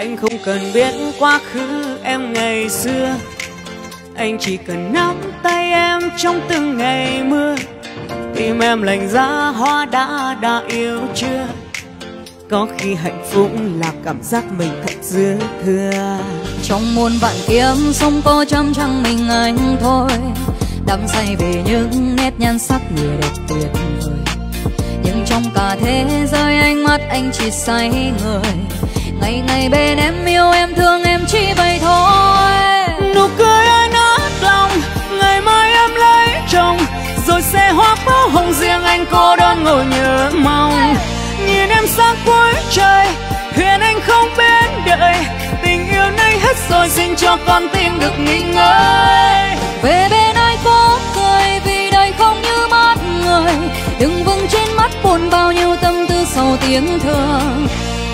anh không cần biết quá khứ em ngày xưa. Anh chỉ cần nắm tay em trong từng ngày mưa. Tim em lành giá, hoa đã đã yêu chưa? Có khi hạnh phúc là cảm giác mình thật dư thừa. Trong muôn vạn kiếm sông cô chăm chẳng mình anh thôi. Đắm say về những nét nhan sắc người đẹp tuyệt vời. Nhưng trong cả thế giới ánh mắt anh chỉ say người ngày ngày bên em yêu em thương em chỉ vậy thôi. Nụ cười anh nát lòng ngày mai em lấy chồng. Rồi xe hoa pháo hồng riêng anh cô đơn ngồi nhớ mong. Nhìn em sang cuối trời huyền anh không bên đợi. Tình yêu nay hết rồi xin cho con tim được nghỉ ngơi. Về bên ai có cười vì đời không như mắt người. Đừng vâng trên mắt buồn bao nhiêu tâm tư sầu tiếng thương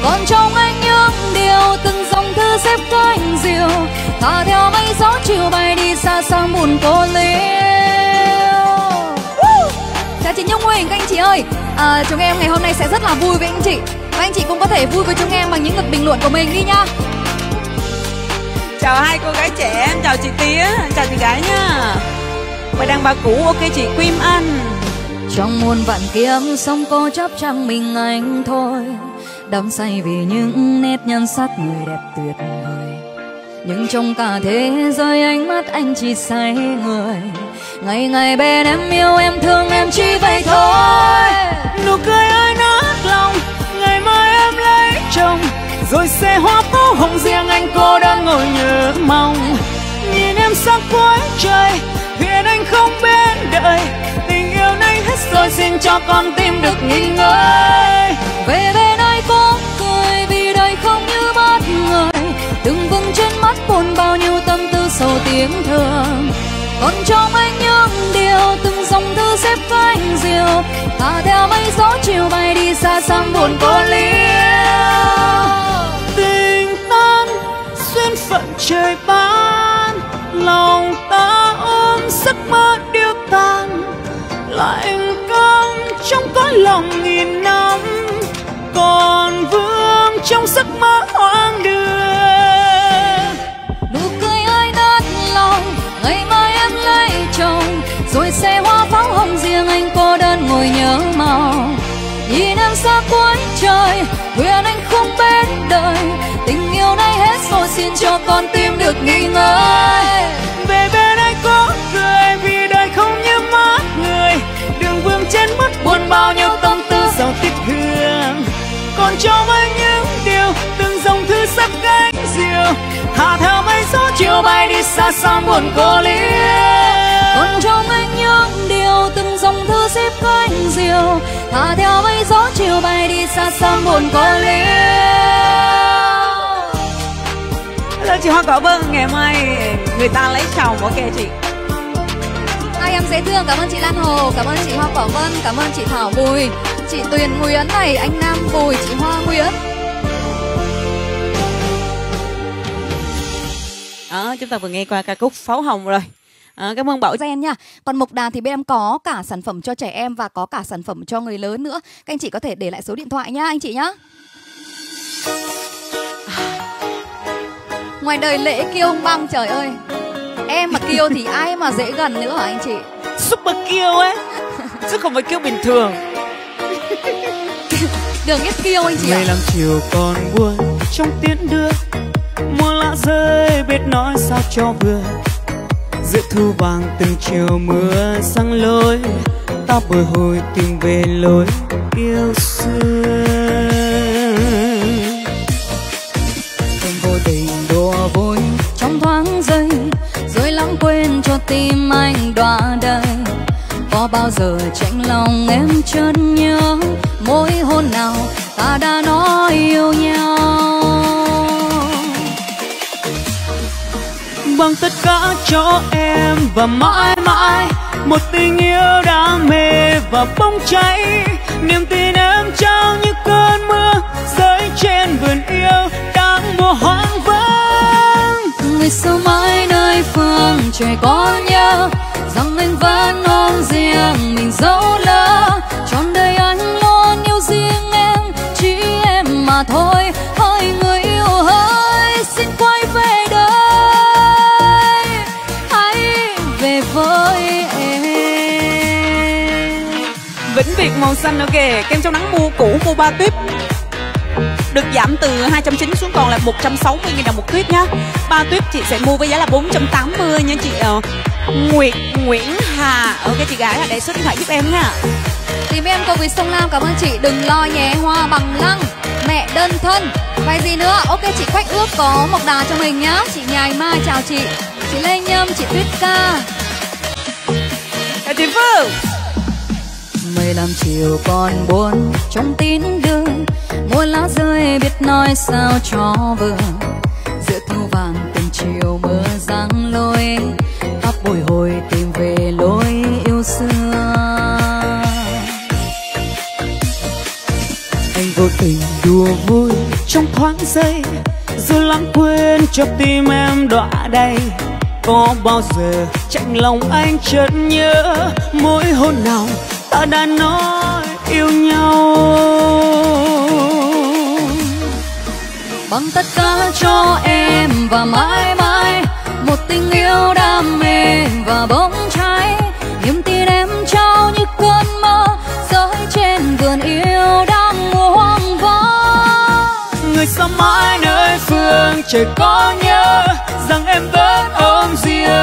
còn trong anh những điều từng dòng thư xếp cánh diều thả theo mây gió chiều bay đi xa sang buồn cô liêu. Chào chị nhung huỳnh các anh chị ơi. À, chúng em ngày hôm nay sẽ rất là vui với anh chị. Và anh chị cũng có thể vui với chúng em bằng những lượt bình luận của mình đi nhá chào hai cô gái trẻ chào chị tía chào chị gái nhá bài đàn bà cũ ok chị Quim Anh trong muôn vạn kiếm sông cô chấp chẳng mình anh thôi đắm say vì những nét nhan sắc người đẹp tuyệt vời. Nhưng trong cả thế giới ánh mắt anh chỉ say người. Ngày ngày bên em yêu em thương em chỉ vậy thôi. Nụ cười ai nát lòng ngày mai em lấy chồng. Rồi xe hoa pháo hồng riêng anh cô đang ngồi nhớ mong. Nhìn em sang cuối trời huyền anh không bên đợi. Tình yêu nay hết rồi xin cho con tim được nghỉ ngơi. Về bên ai có cười vì đời không như mắt người. Từng vâng trên mắt buồn bao nhiêu tâm tư sầu tiếng thương. Còn trong anh những điều từng dòng thư xếp cánh diều. Thả theo mây gió chiều bay đi xa xăm buồn cô liêu tình tan xuyên phận trời ban. Lòng ta ôm giấc mơ điêu tàn. Lạnh cơn trong cõi lòng nghìn năm trong giấc mơ hoang đường. Nụ cười ai nát lòng, ngày mai em lấy chồng. Rồi xe hoa pháo hồng riêng anh cô đơn ngồi nhớ mong. Nhìn em xa cuối trời nguyện anh không bên đời. Tình yêu này hết rồi, xin cho con tim được nghỉ ngơi. Về bên anh có cười vì đời không như mắt người. Đường vương trên mất buồn bao nhiêu tâm tư giàu tiếc thương. Còn cho anh nhiêu thả theo mây gió chiều bay đi xa xăm buồn cô liêu còn trong anh những điều từng dòng thư xếp cánh diều. Thả theo mây gió chiều bay đi xa xăm buồn cô liêu Hello chị Hoa Cỏ Vân, ngày mai người ta lấy chồng ok chị? Hai em dễ thương, cảm ơn chị Lan Hồ, cảm ơn chị Hoa Cỏ Vân, cảm ơn chị Thảo Bùi Chị Tuyền Nguyễn này, anh Nam Bùi, chị Hoa Nguyễn Đó, chúng ta vừa nghe qua ca khúc Pháo Hồng rồi. À, cảm ơn Bảo Gen nha. Còn Mộc Đà thì bên em có cả sản phẩm cho trẻ em và có cả sản phẩm cho người lớn nữa. Các anh chị có thể để lại số điện thoại nhá anh chị nhá. Ngoài đời lễ kiêu ông băng trời ơi. Em mà kiêu thì ai mà dễ gần nữa hả anh chị? Super kiêu ấy. Chứ không phải kiêu bình thường. Đường biết kiêu anh chị ạ. Ngày làm chiều còn buồn trong tiễn đưa Mùa lá rơi, biết nói sao cho vừa. Giữa thu vàng từng chiều mưa sang lối, Ta bồi hồi tìm về lối yêu xưa. Em vô tình đùa vui trong thoáng giây, Rồi lãng quên cho tim anh đọa đầy Có bao giờ tránh lòng em chợt nhớ, Mỗi hôn nào ta đã nói yêu nhau? Bằng tất cả cho em. Và mãi mãi, Một tình yêu đam mê và bóng cháy. Niềm tin em trao như cơn mưa, Rơi trên vườn yêu đang mùa hoang vắng. Người sâu mãi nơi phương, trời có nhớ Rằng anh vẫn ôm riêng, mình dẫu lỡ Trọn đời anh luôn yêu riêng em, Chỉ em mà thôi. Màu xanh ok. Kem chống nắng mua cũ mua ba tuyếp. Được giảm từ 290 xuống còn là 160 000 đồng một tuyếp nhá. Ba tuyếp chị sẽ mua với giá là 480 nha chị uh, Nguyệt Nguyễn Hà. Ok chị gái để số điện thoại giúp em nha. Tìm em cô với Sông Lam cảm ơn chị. Đừng lo nhé Hoa bằng lăng Mẹ đơn thân. Bài gì nữa? Ok chị Quách ước có Mộc Đà cho mình nhá. Chị Nhài Mai chào chị. Chị Lê Nhâm Chị Tuyết Ca. Chào chị Phương Mây làm chiều còn buồn Trong tín đường, mùa lá rơi biết nói sao cho vừa Giữa thu vàng tình chiều mưa giăng lối Tóc bồi hồi tìm về lối yêu xưa. Anh vô tình đùa vui trong thoáng giây. Dù lãng quên cho tim em đọa đầy. Có bao giờ chạnh lòng anh chợt nhớ Mỗi hôn nào ta đã nói yêu nhau. Bằng tất cả cho em và mãi mãi, một tình yêu đam mê và bỗng cháy. Niềm tin em trao như cơn mơ, rơi trên vườn yêu đang mùa hoang vắng. Người xa mãi nơi phương, trời có nhớ rằng em vẫn ôm riêng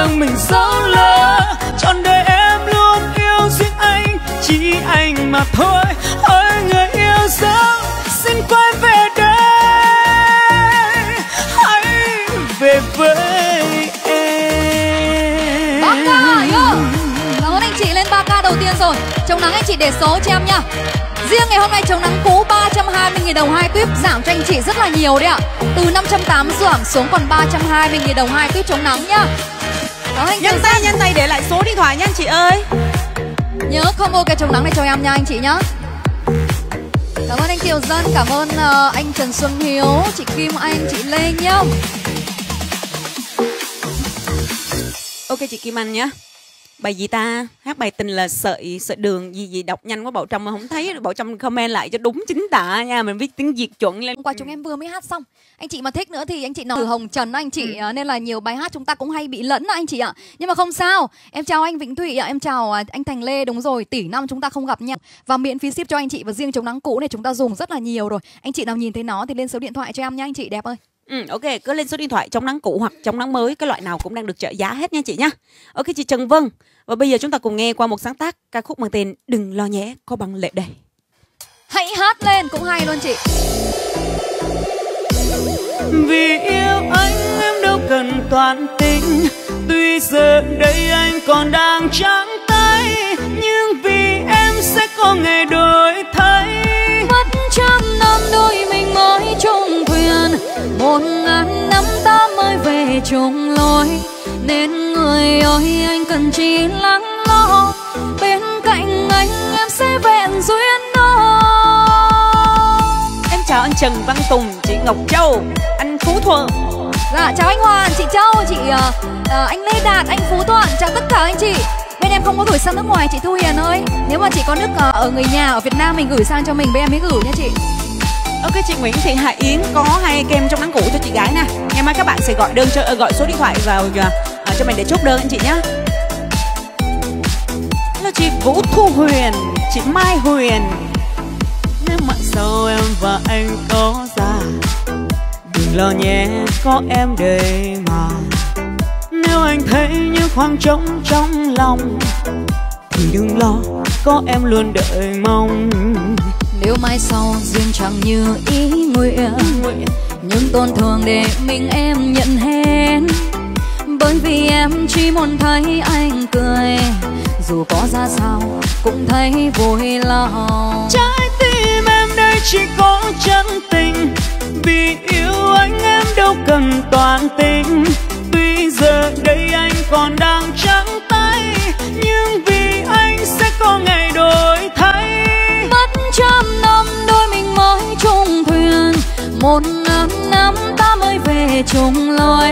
thôi ơi người yêu dấu xin quay về về với em. Ba ca yo cảm ơn anh chị lên ba ca đầu tiên rồi. Chống nắng anh chị để số cho em nhá Riêng ngày hôm nay chống nắng cũ 320.000 đồng hai tuyếp giảm cho anh chị rất là nhiều đấy ạ. Từ 580 giảm xuống còn 320.000 đồng hai tuyếp chống nắng nhá Đó, anh Nhanh tay nhanh tay để lại số điện thoại nha anh chị ơi Nhớ combo cái chống nắng này cho em nha anh chị nhá. Cảm ơn anh Kiều Dân, cảm ơn uh, anh Trần Xuân Hiếu, chị Kim Anh, chị Lê Nhâm. Ok chị kim anh nhé bài gì ta? Hát bài tình là sợi sợi đường gì gì đọc nhanh quá bảo trâm mà không thấy. Bảo trâm comment lại cho đúng chính tả nha mình viết tiếng việt chuẩn lên. Hôm qua chúng em vừa mới hát xong. Anh chị mà thích nữa thì anh chị nói. Từ hồng trần anh chị ừ. nên là nhiều bài hát chúng ta cũng hay bị lẫn anh chị ạ. Nhưng mà không sao. Em chào anh vĩnh thụy ạ em chào à, anh thành lê đúng rồi tỷ năm chúng ta không gặp nhau. Và miễn phí ship cho anh chị và riêng chống nắng cũ này chúng ta dùng rất là nhiều rồi. Anh chị nào nhìn thấy nó thì lên số điện thoại cho em nha anh chị đẹp ơi Ừ, ok, cứ lên số điện thoại chống nắng cũ hoặc chống nắng mới, cái loại nào cũng đang được trợ giá hết nha chị nhá. Ok chị Trần Vân. Và bây giờ chúng ta cùng nghe qua một sáng tác ca khúc mang tên Đừng lo nhé, có bằng lệ đầy. Hãy hát lên cũng hay luôn chị. Vì yêu anh em đâu cần toàn tình Tuy giờ đây anh còn đang trắng tay Nhưng vì em sẽ có ngày đổi thay Mất trăm năm đôi thuyền một ngàn năm ta mới về chung lối nên người ơi anh cần chỉ lắng lo. Bên cạnh anh em sẽ vẹn duyên đó em chào anh Trần Văn Tùng chị Ngọc Châu anh Phú Thuận. Dạ chào anh Hoàn chị Châu chị uh, anh Lê Đạt anh Phú Thuận. Chào tất cả anh chị. Bên em không có gửi sang nước ngoài chị Thu Hiền ơi. Nếu mà chị có nước uh, ở người nhà ở Việt Nam mình gửi sang cho mình bên em mới gửi nha chị Ok chị Nguyễn Thị Hà Yến có hai kem trong nắng cũ cho chị gái nè. Ngày mai các bạn sẽ gọi đơn cho ờ, gọi số điện thoại vào à, cho mình để chốt đơn anh chị nhé. hello chị Vũ Thu Huyền, chị Mai Huyền. Nếu mà sau em và anh có ra, đừng lo nhé, có em đây mà. Nếu anh thấy những khoảng trống trong lòng, thì đừng lo, có em luôn đợi mong Yêu mai sau duyên chẳng như ý nguyện, nhưng tổn thương để mình em nhận hết bởi vì em chỉ muốn thấy anh cười, dù có ra sao cũng thấy vui lòng. Trái tim em đây chỉ có chân tình, vì yêu anh em đâu cần toàn tình. Tuy giờ đây anh còn đang trắng tay về chung lối.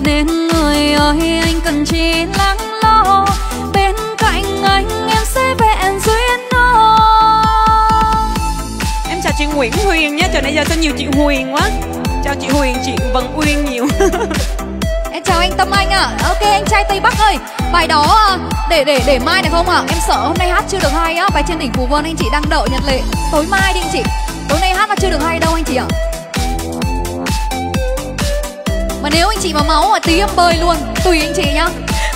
Nên người ơi anh cần chỉ lắng lo. Bên cạnh anh em sẽ vẹn duyên đó em chào chị Nguyễn Huyền nhé trời nay giờ sao nhiều chị Huyền quá. Chào chị Huyền chị Vân Uyên nhiều. Chào anh tâm anh ạ. À. ok anh trai tây bắc ơi. Bài đó à, để để để mai được không ạ? À? em sợ hôm nay hát chưa được hay á. Bài trên đỉnh phù vân anh chị đang đợi nhật lệ. Tối mai đi anh chị. Tối nay hát mà chưa được hay đâu anh chị ạ mà nếu anh chị mà máu mà tí em bơi luôn tùy anh chị nhá.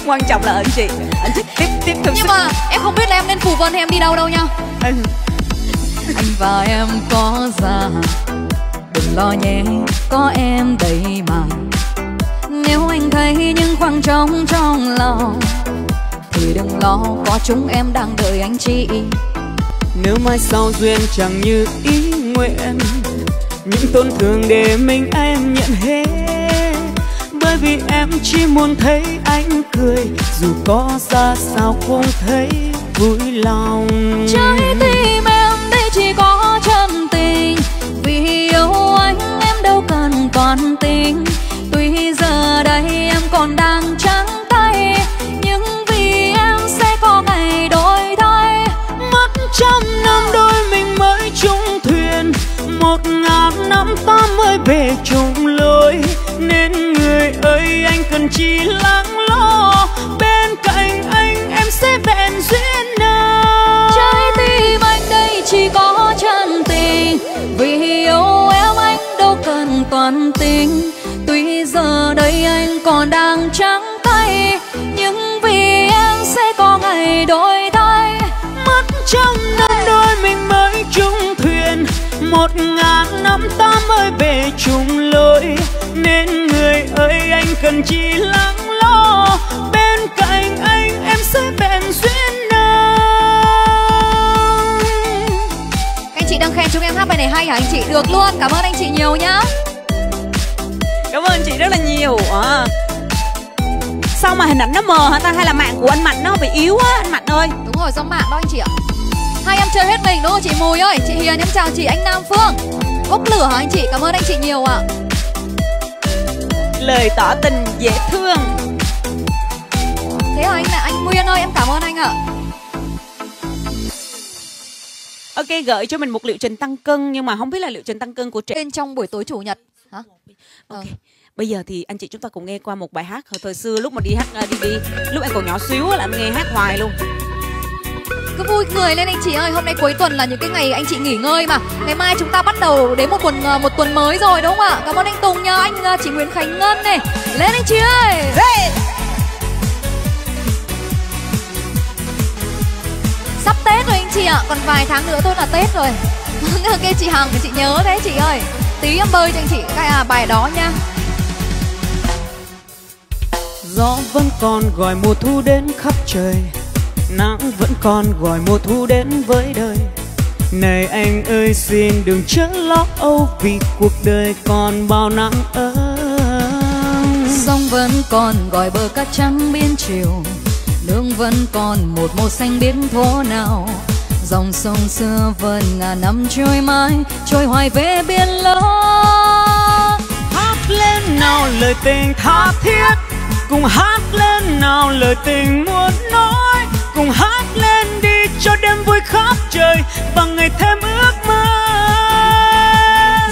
Quan trọng là anh chị. Anh chị tiếp tiếp thực nhưng mà em không biết là em lên phù vân hay em đi đâu đâu nha anh và em có già. Đừng lo nhé có em đây mà. Nếu anh thấy những khoảng trống trong lòng thì đừng lo có chúng em đang đợi anh chị. Nếu mai sau duyên chẳng như ý nguyện những tổn thương để mình em nhận hết ơi vì em chỉ muốn thấy anh cười. Dù có ra sao cũng thấy vui lòng. Trái tim anh cần chỉ lắng lo bên cạnh anh em sẽ bền duyên nào anh chị đang khen chúng em hát bài này hay hả anh chị? Được luôn cảm ơn anh chị nhiều nhá. Cảm ơn chị rất là nhiều. À. sao mà hình ảnh nó mờ hả ta? Hay là mạng của anh mạnh nó bị yếu á anh mạnh ơi? Đúng rồi do mạng đó anh chị ạ. Hai em chơi hết mình đúng không chị mùi ơi? Chị hiền em chào chị anh nam phương. Bốc lửa hả anh chị? Cảm ơn anh chị nhiều ạ. à. Lời tỏ tình dễ thương. Thế hả anh là anh nguyên ơi em cảm ơn anh ạ. Ok gửi cho mình một liệu trình tăng cân nhưng mà không biết là liệu trình tăng cân của trẻ bên trong buổi tối chủ nhật hả? Ok ừ. bây giờ thì anh chị chúng ta cùng nghe qua một bài hát hồi thời xưa lúc mà đi hát à, đi đi lúc em còn nhỏ xíu là anh nghe hát hoài luôn cứ vui cười lên anh chị ơi. Hôm nay cuối tuần là những cái ngày anh chị nghỉ ngơi mà. Ngày mai chúng ta bắt đầu đến một tuần à, một tuần mới rồi đúng không ạ? Cảm ơn anh tùng nha anh à, chị nguyễn khánh ngân này. Lên anh chị ơi! Hey. sắp tết rồi anh chị ạ. Còn vài tháng nữa thôi là tết rồi. Ok chị hằng chị nhớ đấy chị ơi. Tí em bơi cho anh chị cái à, bài đó nha gió vẫn còn gọi mùa thu đến khắp trời nắng vẫn còn gọi mùa thu đến với đời. Này anh ơi xin đừng chớ lo âu vì cuộc đời còn bao nắng ấm. Sông vẫn còn gọi bờ cát trắng biên chiều nương vẫn còn một màu xanh biến thố nào. Dòng sông xưa vẫn ngàn năm trôi mãi trôi hoài về biển lớn hát lên nào lời tình tha thiết cùng hát lên nào lời tình muốn nói cùng hát lên đi cho đêm vui khắp trời và ngày thêm ước mơ.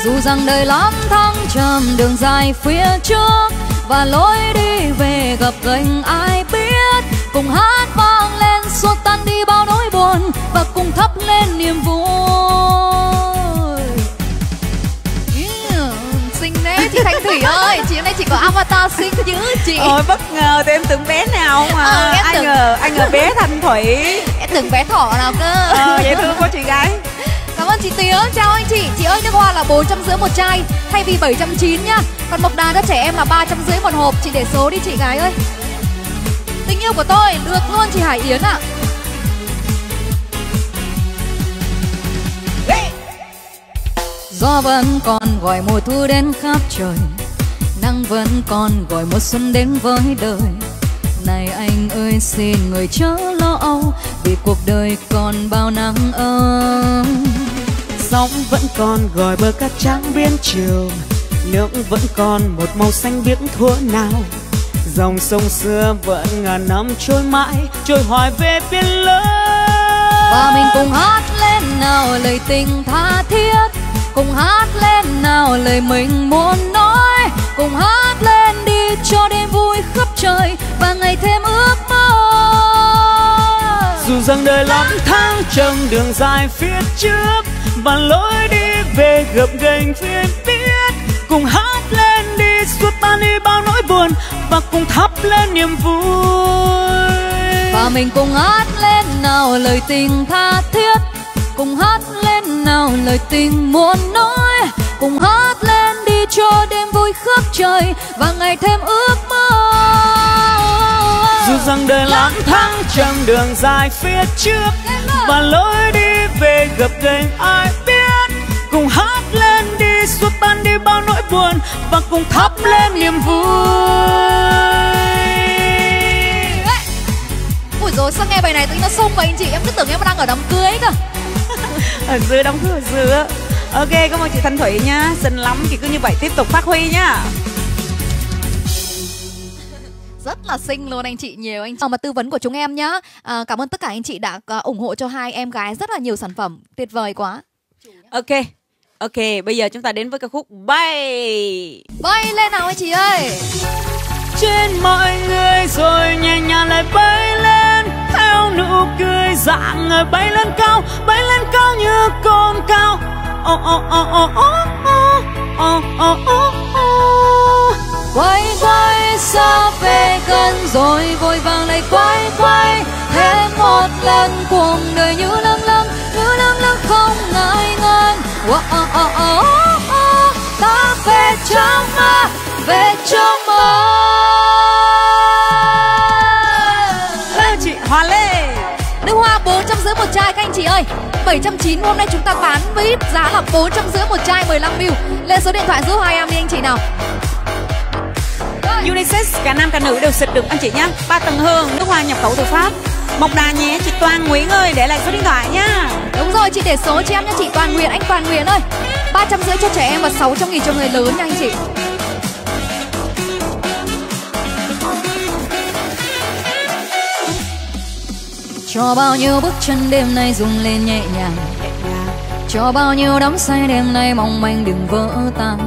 Dù rằng đời lắm thăng trầm đường dài phía trước và lối đi về gặp gành ai biết, cùng hát vang lên xua tan đi bao nỗi buồn và cùng thắp lên niềm vui. Chị thanh thủy ơi chị hôm nay chị có avatar xinh dữ chị. Ôi bất ngờ thì em tưởng bé nào mà. ờ, anh tưởng... ngờ anh ngờ bé thanh thủy. Em tưởng bé thỏ nào cơ. Ờ dễ thương quá chị gái. Cảm ơn chị Tía, chào anh chị. Chị ơi nước hoa là bốn trăm rưỡi một chai Thay vì bảy trăm chín nhá Còn mộc đà cho trẻ em là ba trăm rưỡi một hộp. Chị để số đi chị gái ơi. Tình yêu của tôi được luôn chị Hải Yến ạ. à. Gió vẫn còn gọi mùa thu đến khắp trời. Nắng vẫn còn gọi mùa xuân đến với đời. Này anh ơi xin người chớ lo âu Vì cuộc đời còn bao nắng ấm. Sóng vẫn còn gọi bờ cát trắng biên chiều Nước vẫn còn một màu xanh biếc thua nào. Dòng sông xưa vẫn ngàn năm trôi mãi trôi hoài về biển lớn. Và mình cùng hát lên nào lời tình tha thiết cùng hát lên nào lời mình muốn nói. Cùng hát lên đi cho đêm vui khắp trời và ngày thêm ước mơ. Dù rằng đời lắm tháng trong đường dài phía trước và lối đi về gập ghềnh phía biết cùng hát lên đi suốt tan đi bao nỗi buồn và cùng thắp lên niềm vui. Và mình cùng hát lên nào lời tình tha thiết cùng hát lên nào lời tình muốn nói. Cùng hát lên đi cho đêm vui khắp trời và ngày thêm ước mơ. Dù rằng đời lang thang trong đường dài phía trước và lối đi về gập ghềnh ai biết. Cùng hát lên đi suốt tan đi bao nỗi buồn và cùng thắp lên niềm vui. Ủa rồi sao nghe bài này tự nhiên nó sung vậy anh chị? Em cứ tưởng em đang ở đám cưới cơ Ở dưới đám cưới ở dưới. Ok cảm ơn chị Thanh Thủy nhá. Xinh lắm chị cứ như vậy tiếp tục phát huy nhá. Rất là xinh luôn anh chị nhiều anh chị. Mà tư vấn của chúng em nhá. À, cảm ơn tất cả anh chị đã uh, ủng hộ cho hai em gái rất là nhiều sản phẩm. Tuyệt vời quá. Ok ok bây giờ chúng ta đến với ca khúc bay. Bay lên nào anh chị ơi. Trên mọi người rồi nhẹ nhàng lại bay lên nụ cười dạng người bay lên cao bay lên cao như con cao oh, oh, oh, oh, oh, oh, oh, oh, oh. quay quay xa về gần rồi vội vàng lại quay quay thêm một lần cuộc đời như lâng lâng như lâng lâng không ngại ngần oh, oh, oh, oh, oh. ta về trong mơ về trong mơ 790 790 hôm nay chúng ta bán với giá là 450 một chai 15 ml Lên số điện thoại giúp hai em đi anh chị nào. Unisex cả nam cả nữ đều xịt được anh chị nhé ba tầng hương nước hoa nhập khẩu từ Pháp. Mộc Đà nhé chị Toàn Nguyễn ơi để lại số điện thoại nhá. Đúng rồi chị để số cho em nha chị Toàn Nguyễn anh Toàn Nguyễn ơi. 350 cho trẻ em và 600 nghìn cho người lớn nha anh chị. Cho bao nhiêu bước chân đêm nay rung lên nhẹ nhàng cho bao nhiêu đắm say đêm nay mong manh đừng vỡ tan.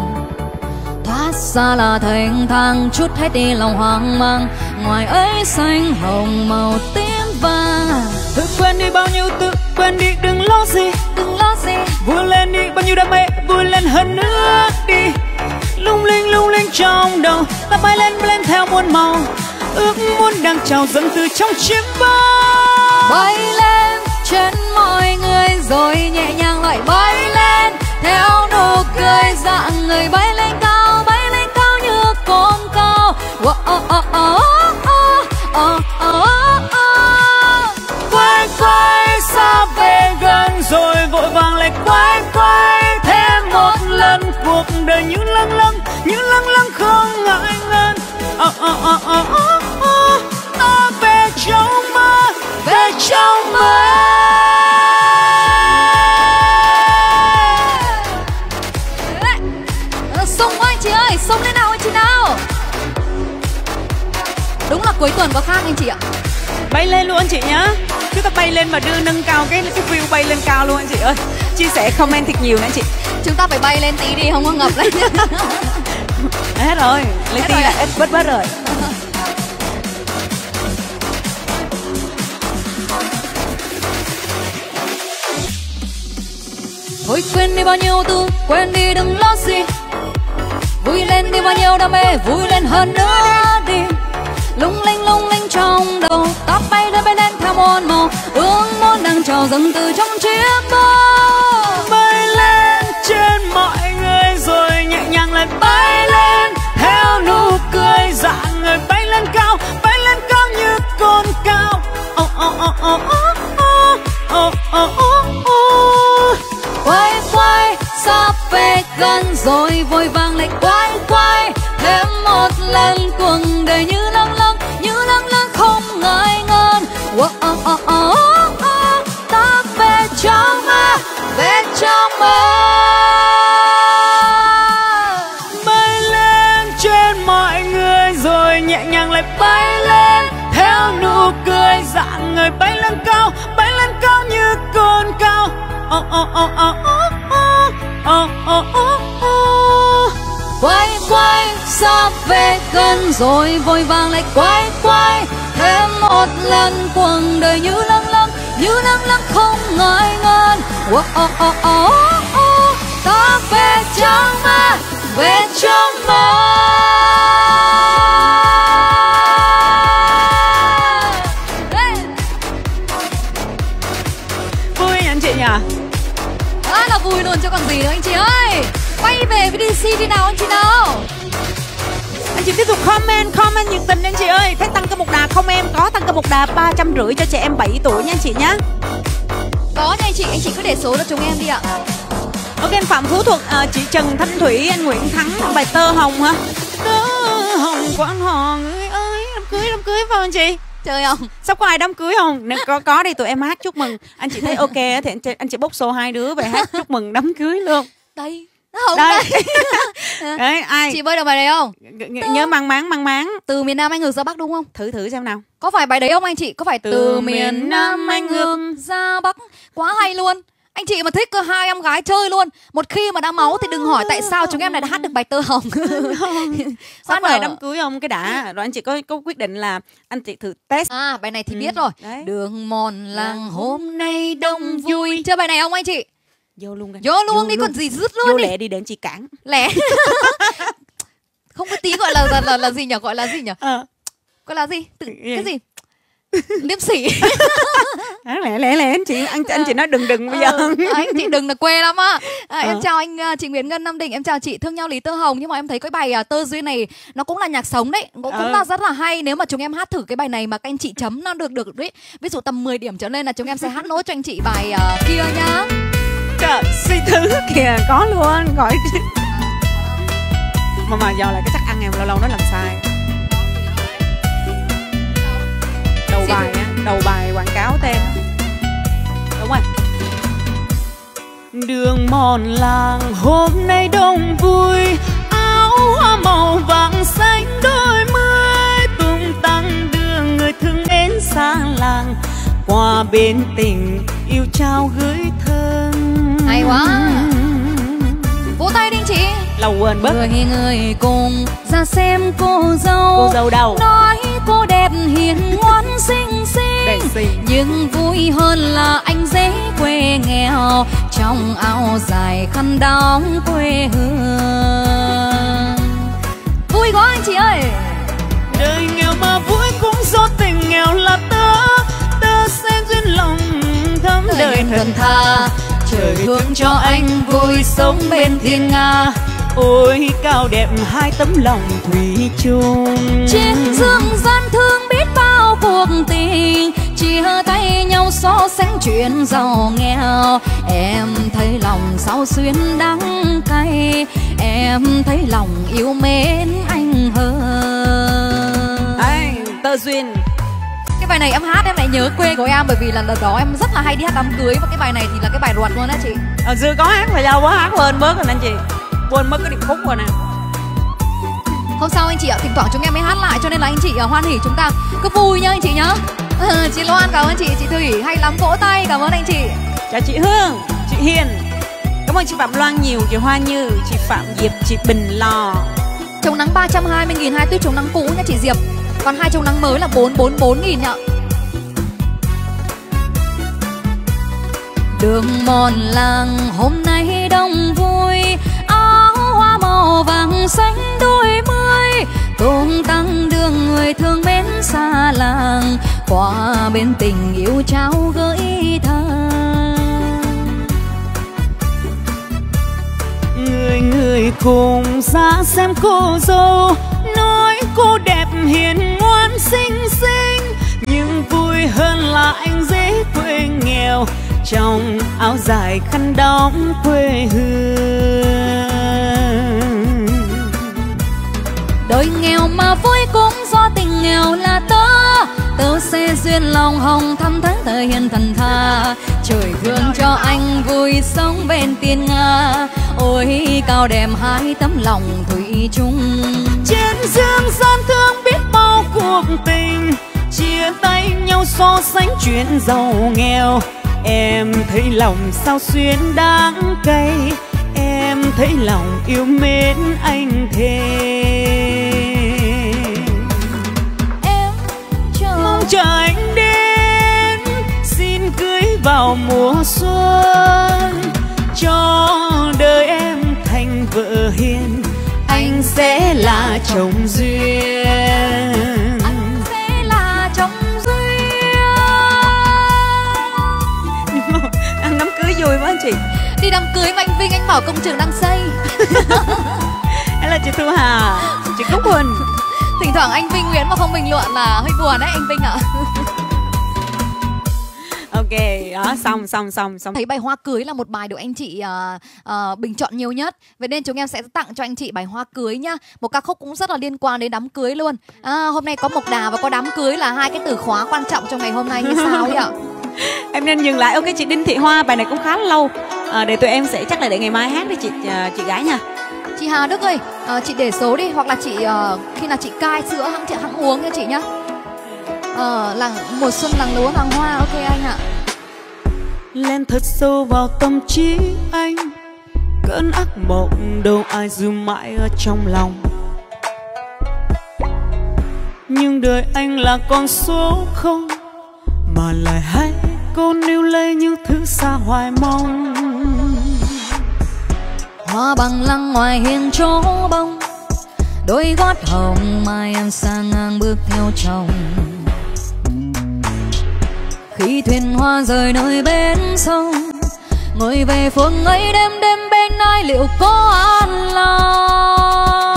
Thoát ra là thành thang chút hết đi lòng hoang mang. Ngoài ấy xanh hồng màu tím vàng. Thôi quên đi bao nhiêu tự quên đi đừng lo gì. Đừng lo gì. Vui lên đi bao nhiêu đam mê vui lên hơn nữa đi. Lung linh lung linh trong đầu ta bay lên bay lên theo muôn màu. Ước muốn đang trào dâng từ trong chiếm bao bay lên trên mọi người rồi nhẹ nhàng lại bay lên. Theo nụ cười dạng người bay lên cao bay lên cao như con cao. Oh, oh, oh, oh, oh, oh, oh, oh. quay quay xa về gần rồi vội vàng lại quay quay. Thêm một lần cuộc đời như lăng lăng như lăng lăng không ngại ngần. Oh, oh, oh, oh, oh. Trong mơ Sung quá anh chị ơi, sung lên nào anh chị nào? Đúng là cuối tuần có khác anh chị ạ. Bay lên luôn anh chị nhá. Chúng ta bay lên và đưa nâng cao cái cái view bay lên cao luôn anh chị ơi. Chia sẻ comment thật nhiều nữa anh chị. Chúng ta phải bay lên tí đi, không có ngập lên. Hết rồi, lấy tí là hết bớt bớt rồi Thôi quên đi bao nhiêu tư, quên đi đừng lo gì. Vui lên đi bao nhiêu đam mê, vui lên hơn nữa đi. Lung linh lung linh trong đầu, tóc bay lên bay lên theo muôn màu. Ước muốn đang trào dâng từ trong chiếc mơ. Bay lên trên mọi người rồi nhẹ nhàng lại bay lên. Theo nụ cười dạng người bay lên cao, bay lên cao như con cao. Oh oh oh oh oh oh oh oh oh quay quay sắp về gần rồi vội vàng lại quay quay thêm một lần cuồng đời như lăng lăng như lăng lăng không ngại ngần. Oh, oh, oh, oh, oh, ta về trong mơ về trong mơ bay lên trên mọi người rồi nhẹ nhàng lại bay lên. Theo nụ cười dạng người bay lên cao bay lên cao như cồn cao oh, oh, oh, oh, oh oh, oh, oh, oh, oh. quay quay sắp về gần rồi vội vàng lại quay quay thêm một lần cuồng đời như lăng lăng như lăng lăng không ngại ngần oh, oh, oh, oh, oh. ta về trong mơ về trong mơ gì nữa anh chị ơi. Quay về với DC đi nào anh chị nào. Anh chị tiếp tục comment comment nhiệt tình anh chị ơi. Thấy tăng cơ một đà không em? Có tăng cơ một đà ba trăm rưỡi cho trẻ em 7 tuổi nha anh chị nhé Có nha anh chị, anh chị cứ để số cho chúng em đi ạ. Ok anh phạm phú thuật à, chị trần thanh thủy anh nguyễn thắng bài tơ hồng hả? Tơ hồng của anh hò ơi đám cưới đám cưới phải không chị Chơi không? sắp có ai đám cưới không? Nếu có có đi tụi em hát chúc mừng. Anh chị thấy ok thì anh chị, anh chị bốc số hai đứa về hát chúc mừng đám cưới luôn. Đây không đây. đây. Đấy ai? Chị bơi được bài đấy không? G- g- nhớ mang máng mang máng. Từ miền Nam anh ngược ra Bắc đúng không? thử thử xem nào. Có phải bài đấy không anh chị? Có phải Từ từ, miền Nam anh ngược ra Bắc? Quá hay luôn anh chị mà thích cơ hai em gái chơi luôn Một khi mà đã máu thì đừng hỏi tại sao chúng em lại hát được bài tơ hồng ai nở. đám cưới không cái đã rồi anh chị có có quyết định là anh chị thử test À bài này thì Ừ, biết rồi đấy. Đường mòn làng Làng hôm nay đông vui Chơi bài này không anh chị? vô luôn Vô luôn đi còn gì vô luôn đi lẹ đi anh chị cản Lẻ Không có tí gọi là là, là, là gì nhỉ? Gọi là gì nhỉ? ờ Gọi là gì? Tự, Gì? cái gì? Liêm sỉ à, lẹ lẹ lẹ anh chị anh anh chị nói đừng đừng bây giờ. Ờ, anh chị đừng là quê lắm á. À, em Ờ. chào anh à, chị Nguyễn Ngân Nam Định em chào chị thương nhau Lý Tơ Hồng. Nhưng mà em thấy cái bài à, tơ duyên này nó cũng là nhạc sống đấy cũng, cũng Ờ. là rất là hay. Nếu mà chúng em hát thử cái bài này mà các anh chị chấm nó được được đấy. Ví dụ tầm 10 điểm trở lên là chúng em sẽ hát nốt cho anh chị bài à, kia nhá. Trời, suy thứ kìa có luôn. Gọi mà mà do là cái chắc ăn em lâu lâu nó làm sai đầu bài á đầu bài quảng cáo tên đúng rồi. Đường mòn làng hôm nay đông vui áo hoa màu vàng xanh đôi mươi tung tăng đưa người thương đến xa làng. Qua bên tình yêu trao gửi thân. Hay quá. vỗ tay đi chị. Lâu quên bớt. Người người cùng ra xem cô dâu. Cô dâu đâu nói cô đẹp hiền ngoan xinh xinh. Nhưng vui hơn là anh dễ quê nghèo. Trong áo dài khăn đóng quê hương. Vui quá anh chị ơi. Đời nghèo mà vui cũng do tình nghèo là tớ. Tớ sẽ duyên lòng thấm đời thật tha trời thương cho anh vui sống bên thiên nga ôi cao đẹp hai tấm lòng thủy chung. Trên dương gian thương biết bao cuộc tình chia tay nhau so sánh chuyện giàu nghèo. Em thấy lòng sao xuyên đắng cay em thấy lòng yêu mến anh hơn. Đấy, tơ duyên. Cái bài này em hát em lại nhớ quê của em bởi vì là lần đó em rất là hay đi hát đám cưới và cái bài này thì là cái bài ruột luôn á chị. Hồi xưa có hát mà đâu có hát quên bớt rồi anh chị quên mất cái điệp khúc rồi nè Không sao anh chị ạ, thỉnh thoảng chúng em mới hát lại cho nên là anh chị à, hoan hỉ chúng ta cứ vui nhá anh chị nhá. Ừ, chị Loan cảm ơn chị, chị Thủy hay lắm vỗ tay, cảm ơn anh chị. chào chị hương chị hiền cảm ơn chị phạm loan nhiều chị hoa như chị phạm diệp chị bình lò Chống nắng 320 nghìn hai tuyết chống nắng cũ nha chị Diệp. Còn hai chống nắng mới là 444 nghìn nhá. Đường mòn làng hôm nay đông vui màu vàng xanh đôi mươi tôn tăng đưa người thương mến xa làng, Qua bên tình yêu trao gửi thân người người cùng ra xem cô dâu, nói cô đẹp hiền ngoan xinh xinh, nhưng vui hơn là anh dễ quê nghèo, trong áo dài khăn đóng quê hương tôi nghèo mà vui cũng do tình nghèo là tớ. Tớ sẽ duyên lòng hồng thăm tháng thời hiền thần tha Trời thương cho anh vui sống bên tiên Nga. Ôi, cao đẹp hai tấm lòng thủy chung. Trên dương gian thương biết bao cuộc tình. Chia tay nhau so sánh chuyện giàu nghèo. Em thấy lòng sao xuyên đáng cay em thấy lòng yêu mến anh thêm. chờ anh đến. Xin cưới vào mùa xuân cho đời em thành vợ hiền. Anh sẽ là chồng duyên. Ăn đám cưới vui quá chị. Đi đám cưới anh vinh anh bảo công trường đang xây. Hay là chị thu hà. Chị cúc huỳnh thỉnh thoảng anh vinh nguyễn mà không bình luận là hơi buồn đấy anh vinh ạ. Ok đó xong xong xong xong. Thấy bài hoa cưới là một bài được anh chị uh, uh, bình chọn nhiều nhất. Vậy nên chúng em sẽ tặng cho anh chị bài hoa cưới nhá. Một ca khúc cũng rất là liên quan đến đám cưới luôn. À, hôm nay có mộc đà và có đám cưới là hai cái từ khóa quan trọng trong ngày hôm nay như sao ấy ạ. Em nên dừng lại. Ok chị đinh thị hoa bài này cũng khá là lâu. À, để tụi em sẽ chắc là để ngày mai hát với chị uh, chị gái nha chị Hà Đức ơi à, chị để số đi hoặc là chị uh, khi nào chị cai sữa hãng chị hãng uống nha chị nhá. À, làng mùa xuân làng lúa làng hoa ok anh ạ. Lên thật sâu vào tâm trí anh cơn ác mộng đâu ai giữ mãi ở trong lòng. Nhưng đời anh là con số không mà lại hay cô níu lấy những thứ xa hoài mong hoa bằng lăng ngoài hiên chỗ bông đôi gót hồng mai em sang ngang bước theo chồng. Khi thuyền hoa rời nơi bên sông, ngồi về phương ấy đêm đêm bên ai liệu có an lòng?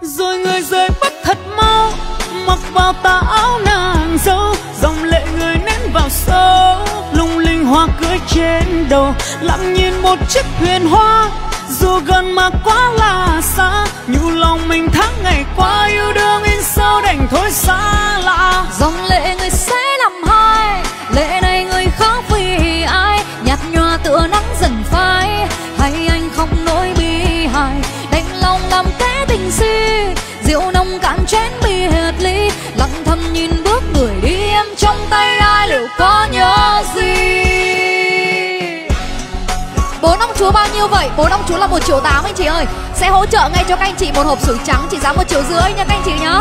Rồi người rời mất thật mau, mặc vào tà áo nàng dâu, dòng lệ người nén vào sâu, lung linh hoa cười trên đầu, lặng nhìn một chiếc thuyền hoa. Dù gần mà quá là xa nhu lòng mình tháng ngày qua yêu đương in sâu đành thôi xa lạ. Dòng lệ người sẽ làm hai, lệ này người khóc vì ai? Nhạt nhòa tựa nắng dần phai, hay anh không nỗi bi hài? Đành lòng làm kẻ tình si, rượu nồng cạn chén biệt ly lặng thầm nhìn bước người đi, em trong tay ai, liệu có nhớ gì? Bốn ông chúa bao nhiêu vậy? Bốn ông chúa là một triệu tám anh chị ơi. Sẽ hỗ trợ ngay cho các anh chị một hộp sủi trắng chỉ giá một triệu rưỡi nha các anh chị nhá.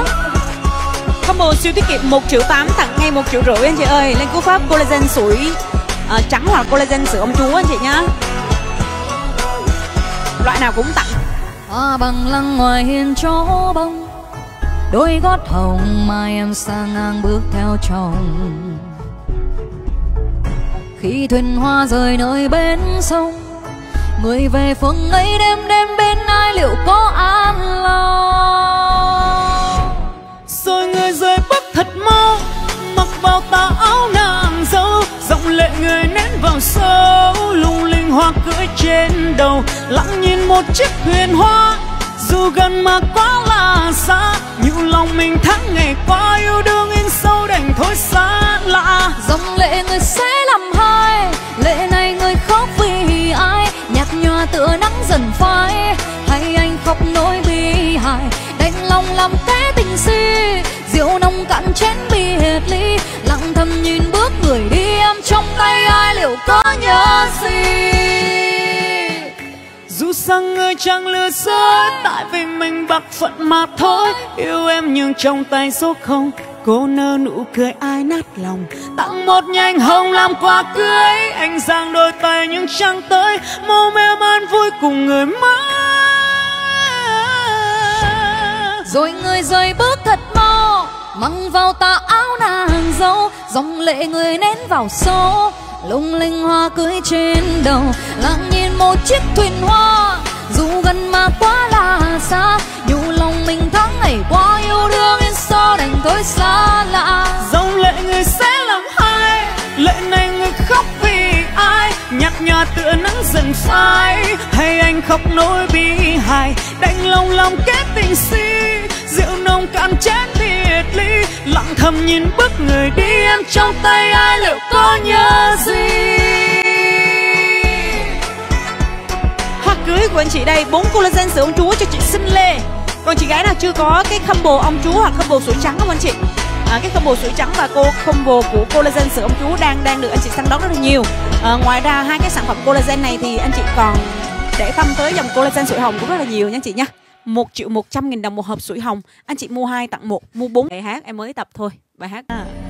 Combo siêu tiết kiệm 1 triệu 8 tặng ngay 1 triệu rưỡi anh chị ơi. Lên cú pháp collagen sủi uh, trắng hoặc collagen sữa ông chúa anh chị nhá. Loại nào cũng tặng. Hoa bằng lăng ngoài hiên chỗ bông đôi gót hồng mai em sang ngang bước theo chồng. Khi thuyền hoa rời nơi bên sông người về phương ấy đêm đêm bên ai liệu có an lòng? Rồi người rời bước thật mau mặc vào tà áo nàng dâu giọng lệ người nén vào sâu lung linh hoa cưỡi trên đầu lặng nhìn một chiếc thuyền hoa. Dù gần mà quá là xa nhiều lòng mình tháng ngày qua yêu đương in sâu đành thôi xa lạ. Dòng lệ người sẽ làm hai lệ này người khóc nhòa tựa nắng dần phai. Hay anh khóc nỗi bi hài, đành lòng làm kẻ tình si. Rượu nồng cạn chén bi hệt ly, lặng thầm nhìn bước người đi. Em trong tay ai, liệu có nhớ gì? Dù sang người chẳng lừa dối, tại vì mình bạc phận mà thôi. Yêu em nhưng trong tay số không cô nơ nụ cười ai nát lòng. Tặng một nhành hồng làm quà cưới. Anh giang đôi tay nhưng chẳng tới. Màu mê man vui cùng người mới. Rồi người rời bước thật mau mang vào tà áo nàng dâu. Dòng lệ người nén vào số lung linh hoa cưới trên đầu. Lặng nhìn một chiếc thuyền hoa, dù gần mà quá là xa. Nhu lòng mình tháng ngày qua yêu đương đành thôi xa lạ. Dòng lệ người sẽ làm hai lệ này người khóc vì ai? Nhạt nhòa tựa nắng dần phai hay anh khóc nỗi bi hài? Đành lòng lòng kết tình si rượu nồng cạn chén biệt ly. Lặng thầm nhìn bước người đi em trong tay ai liệu có nhớ gì? Hoa cưới của anh chị đây bốn collagen sữa ông chúa cho chị xinh lê còn chị gái nào chưa có cái combo ông chú hoặc combo sủi trắng không anh chị? À, cái combo sủi trắng và cô combo của collagen sữa ông chú đang đang được anh chị săn đón rất là nhiều. À, ngoài ra hai cái sản phẩm collagen này thì anh chị còn để tâm tới dòng collagen sủi hồng cũng rất là nhiều nha chị nha. 1 triệu 100 nghìn đồng một hộp sủi hồng. Anh chị mua hai tặng một Mua bốn. Bài hát em mới tập thôi Bài hát. à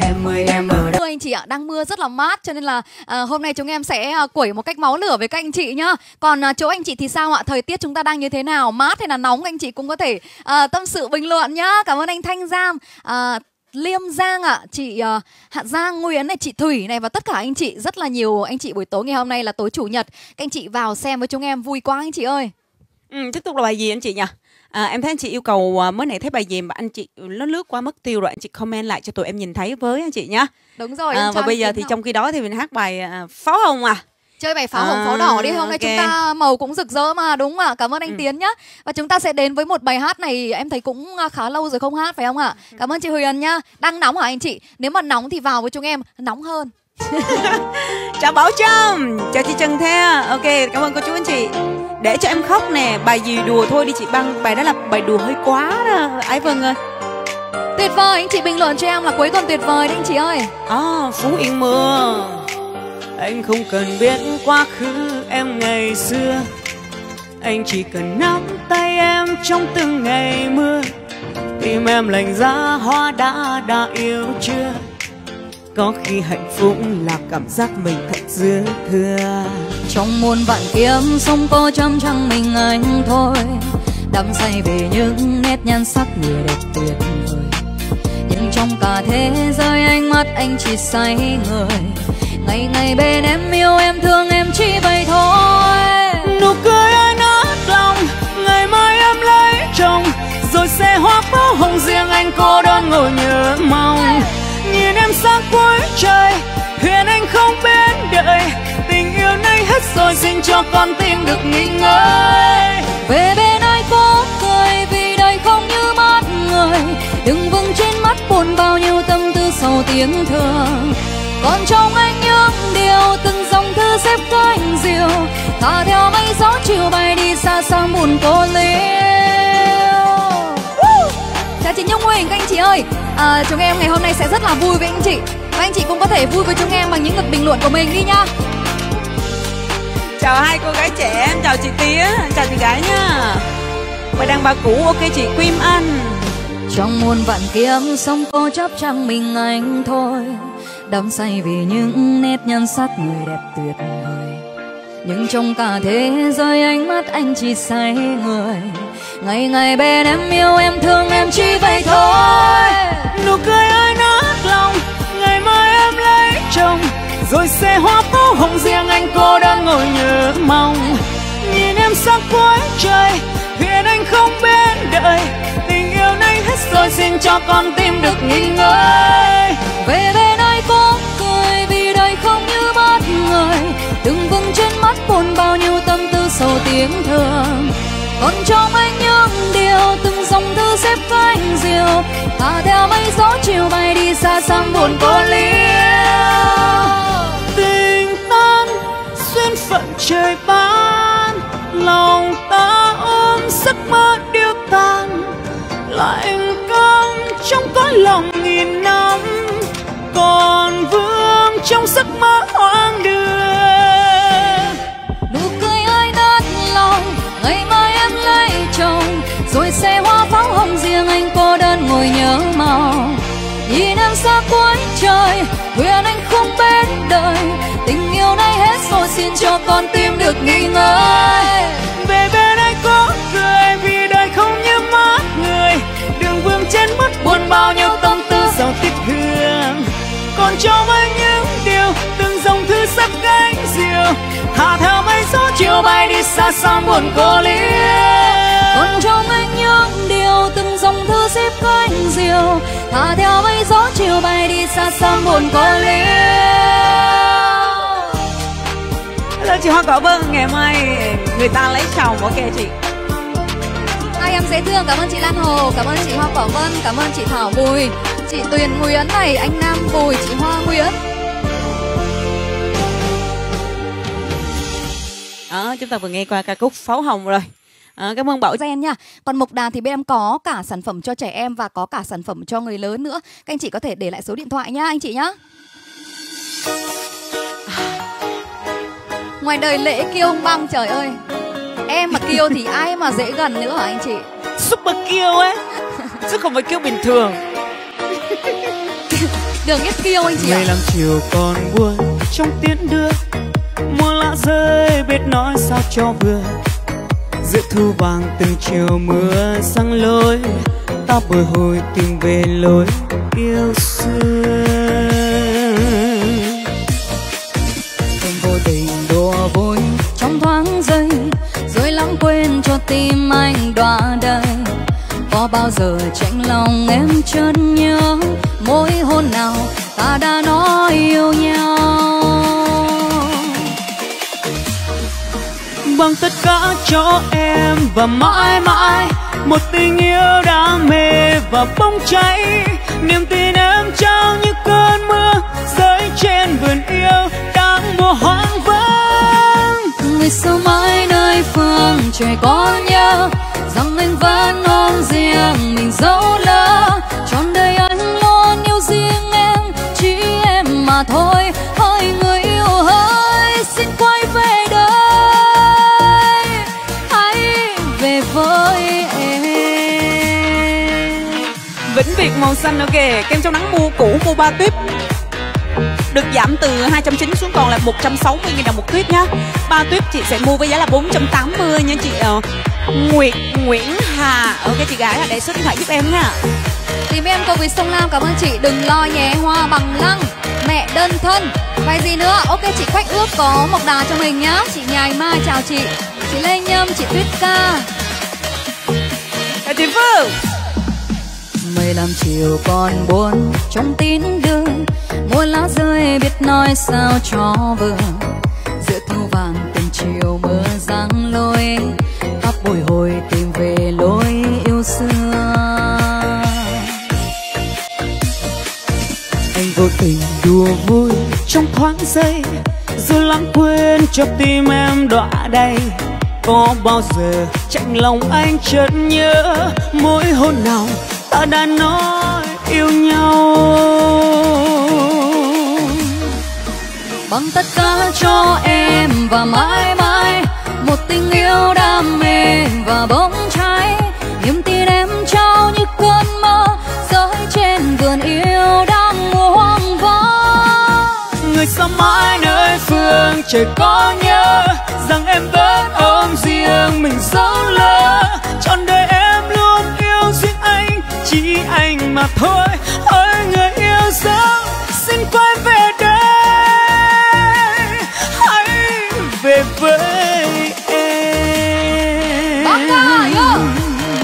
em ơi em ở đâu? Anh chị ạ đang mưa rất là mát cho nên là à, hôm nay chúng em sẽ à, quẩy một cách máu lửa với các anh chị nhá. Còn à, chỗ anh chị thì sao ạ? Thời tiết chúng ta đang như thế nào? Mát hay là nóng? Anh chị cũng có thể à, tâm sự bình luận nhá. Cảm ơn anh thanh giang. À, Liêm Giang ạ, à, chị uh, Hạ Giang, Nguyên này, chị Thủy này và tất cả anh chị rất là nhiều anh chị buổi tối ngày hôm nay là tối chủ nhật. Các anh chị vào xem với chúng em vui quá anh chị ơi. Ừ, tiếp tục là bài gì anh chị nhỉ? À, em thấy anh chị yêu cầu à, mới nãy thấy bài gì mà anh chị nó lướt qua mất tiêu rồi anh chị comment lại cho tụi em nhìn thấy với anh chị nhá. Đúng rồi. À, và bây giờ thì trong khi đó thì mình hát bài à, pháo hồng à chơi bài pháo hồng à, pháo đỏ đi hôm nay okay. chúng ta màu cũng rực rỡ mà đúng không ạ cảm ơn anh ừ. tiến nhá và chúng ta sẽ đến với một bài hát này em thấy cũng à, khá lâu rồi không hát phải không ạ cảm ơn chị huyền nhá đang nóng hả anh chị nếu mà nóng thì vào với chúng em nóng hơn chào bảo trâm chào chị trần the ok cảm ơn cô chú anh chị. Để cho em khóc nè bài gì đùa thôi đi chị băng. Bài đó là bài đùa hơi quá đó ái vâng ơi. Tuyệt vời anh chị bình luận cho em là cuối tuần tuyệt vời đấy anh chị ơi. À, phú yên mưa anh không cần biết quá khứ em ngày xưa. Anh chỉ cần nắm tay em trong từng ngày mưa. Tim em lạnh giá hoa đã đã yêu chưa có khi hạnh phúc là cảm giác mình thật dư thừa. Trong muôn vạn kiếm sông cô chăm trăng mình anh thôi. Đắm say về những nét nhan sắc người đẹp tuyệt vời. Nhưng trong cả thế giới ánh mắt anh chỉ say người. Ngày ngày bên em yêu em thương em chỉ vậy thôi. Nụ cười anh nát lòng ngày mai em lấy chồng. Rồi xe hoa pháo hồng riêng anh cô đơn ngồi nhớ mong em sang cuối trời. Huyền anh không bên đợi. Tình yêu nay hết rồi, xin cho con tim được nghỉ ngơi. Về bên ai có cười, vì đời không như mắt người. Đừng vững trên mắt buồn bao nhiêu tâm tư sầu tiếng thương còn trong anh những điều, từng dòng thư xếp cánh diều. Thả theo mây gió chiều bay đi xa sang buồn cô liêu chị nhung huỳnh các anh chị ơi. À, chúng em ngày hôm nay sẽ rất là vui với anh chị. Và anh chị cũng có thể vui với chúng em bằng những lượt bình luận của mình đi nhá chào hai cô gái trẻ chào chị tía chào chị gái nhá bài đàn bà cũ ok chị Quim Anh. Trong muôn vạn kiếm sông cô chấp chẳng mình anh thôi. Đắm say vì những nét nhan sắc người đẹp tuyệt vời. Nhưng trong cả thế giới ánh mắt anh chỉ say người ngày ngày bên em yêu em thương em chỉ vậy thôi. Nụ cười ai nát lòng ngày mai em lấy chồng. Rồi xe hoa pháo hồng riêng anh cô đang ngồi nhớ mong. Nhìn em sang cuối trời huyền anh không bên đợi tình yêu nay hết rồi xin cho con tim được nghỉ ngơi. Về bên ai có cười vì đời không như mắt người đừng vâng trên mắt buồn bao nhiêu tâm tư sầu tiếng thương trong anh những điều từng dòng thư xếp cánh diều. Thả theo mây gió chiều bay đi xa xăm buồn cô liêu tình tan xuyên phận trời ban, lòng ta ôm giấc mơ điêu tan lạnh căng trong cõi lòng nghìn năm, còn vương trong giấc mơ hoang đường hồng riêng anh cô đơn ngồi nhớ mong. Nhìn em xa cuối trời nguyện anh không bên đời. Tình yêu này hết rồi xin cho con tim được nghỉ ngơi. Về bên anh có cười vì đời không như mắt người. Đường vương trên mắt buồn bao nhiêu tâm tư giàu tiếc thương. Còn trong anh những điều từng dòng thư sắp cánh diều. Thả theo mây gió chiều bay đi xa xăm buồn cô liêu. Còn trong anh những cánh diều thả theo mây gió chiều bay đi xa xăm buồn cô liêu Hello chị Hoa Cỏ Vân Ngày mai người ta lấy chồng Ok chị? Hai em dễ thương Cảm ơn chị Lan Hồ Cảm ơn chị Hoa Cỏ Vân Cảm ơn chị Thảo Bùi Chị Tuyền Nguyễn này Anh Nam Bùi Chị Hoa Nguyễn Đó, chúng ta vừa nghe qua ca khúc Pháo Hồng rồi À, cảm ơn Bảo Gen nha. Còn Mộc Đà thì bên em có cả sản phẩm cho trẻ em và có cả sản phẩm cho người lớn nữa. Các anh chị có thể để lại số điện thoại nhá anh chị nhá. Ngoài đời lễ kiêu ông băng trời ơi Em mà kiêu thì ai mà dễ gần nữa hả anh chị Super kiêu ấy Chứ không phải kiêu bình thường đường ít kiêu anh chị ạ làm chiều còn buồn trong tiễn đưa mùa lá rơi biết nói sao cho vừa giữa thu vàng từng chiều mưa sang lối, ta bồi hồi tìm về lối yêu xưa. Em vô tình đùa vui trong thoáng giây, rồi lãng quên cho tim anh đọa đầy. Có bao giờ tranh lòng em chợt nhớ, mỗi hôn nào ta đã nói yêu nhau? Bằng tất cả cho em. Và mãi mãi, một tình yêu đam mê và bóng cháy. Niềm tin em trao như cơn mưa, rơi trên vườn yêu đang mùa hoang vắng. Người sâu mãi nơi phương trời có nhớ rằng anh vẫn ôm riêng, mình dẫu màu xanh ok kem chống nắng mua cũ mua ba tuyếp được giảm từ 290 xuống còn là 160 000 đồng một tuyếp nhá. Ba tuyếp chị sẽ mua với giá là 480 nha chị uh, Nguyệt Nguyễn Hà. Ok chị gái để số điện thoại giúp em nha. Tìm em cô với sông Lam cảm ơn chị. Đừng lo nhé hoa bằng lăng. Mẹ đơn thân. Bài gì nữa? Ok chị khách ước có mộc đà cho mình nhá. Chị Nhài Mai chào chị. Chị Lê Nhâm, chị Tuyết Ca. Chào chị Phương mây làm chiều còn buồn trong tín đường, mùa lá rơi biết nói sao cho vừa giữa thu vàng từng chiều mưa giăng lối tóc bồi hồi tìm về lối yêu xưa. Anh vô tình đùa vui trong thoáng giây dù lãng quên cho tim em đọa đầy. Có bao giờ chạnh lòng anh chợt nhớ mỗi hôn nào ta đã nói yêu nhau. Bằng tất cả cho em và mãi mãi, một tình yêu đam mê và bỗng cháy. Niềm tin em trao như cơn mơ, rơi trên vườn yêu đang mùa hoang vắng. Người xa mãi nơi phương trời có nhớ rằng em vẫn ôm riêng mình dấu lỡ, trọn đời anh mà thôi. Ôi người yêu dấu xin quay về đây. Hãy về với em. Ba ca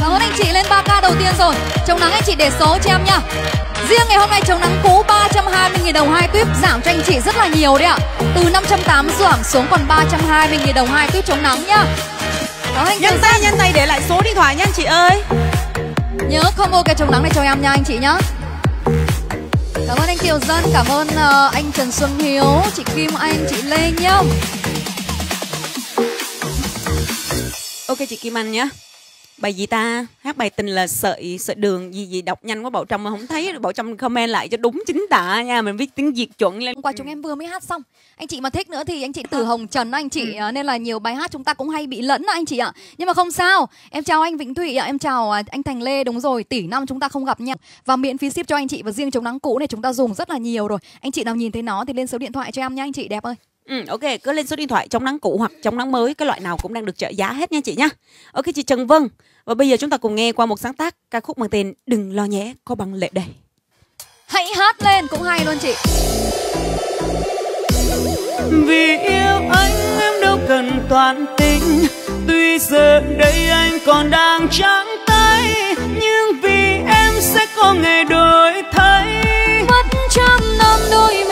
cảm ơn anh chị lên ba ca đầu tiên rồi. Chống nắng anh chị để số cho em nhá Riêng ngày hôm nay chống nắng cũ 320.000 đồng hai tuyếp giảm cho anh chị rất là nhiều đấy ạ. Từ 580 giảm xuống còn 320.000 đồng hai tuyếp chống nắng nhá Đó, anh Nhanh tay nhanh tay để lại số điện thoại nha anh chị ơi Nhớ combo cái chống nắng này cho em nha anh chị nhá. Cảm ơn anh Kiều Dân, cảm ơn uh, anh Trần Xuân Hiếu, chị Kim Anh, chị Lê Nhâm. Ok chị Kim Anh nhé bài gì ta? Hát bài tình là sợi sợi đường gì gì đọc nhanh quá bảo trâm mà không thấy. Bảo trâm comment lại cho đúng chính tả nha mình viết tiếng việt chuẩn lên. Hôm qua chúng em vừa mới hát xong. Anh chị mà thích nữa thì anh chị từ hồng trần anh chị ừ. nên là nhiều bài hát chúng ta cũng hay bị lẫn anh chị ạ. Nhưng mà không sao. Em chào anh vĩnh thụy ạ em chào à, anh thành lê đúng rồi tỷ năm chúng ta không gặp nhau. Và miễn phí ship cho anh chị và riêng chống nắng cũ này chúng ta dùng rất là nhiều rồi. Anh chị nào nhìn thấy nó thì lên số điện thoại cho em nha anh chị đẹp ơi Ừ, ok, cứ lên số điện thoại chống nắng cũ hoặc chống nắng mới, cái loại nào cũng đang được trợ giá hết nha chị nhá. Ok chị Trần Vân. Và bây giờ chúng ta cùng nghe qua một sáng tác ca khúc mang tên Đừng lo nhé, có bằng lệ đầy. Hãy hát lên cũng hay luôn chị. Vì yêu anh em đâu cần toàn tình Tuy giờ đây anh còn đang trắng tay Nhưng vì em sẽ có ngày đổi thay Mất trăm năm đôi mình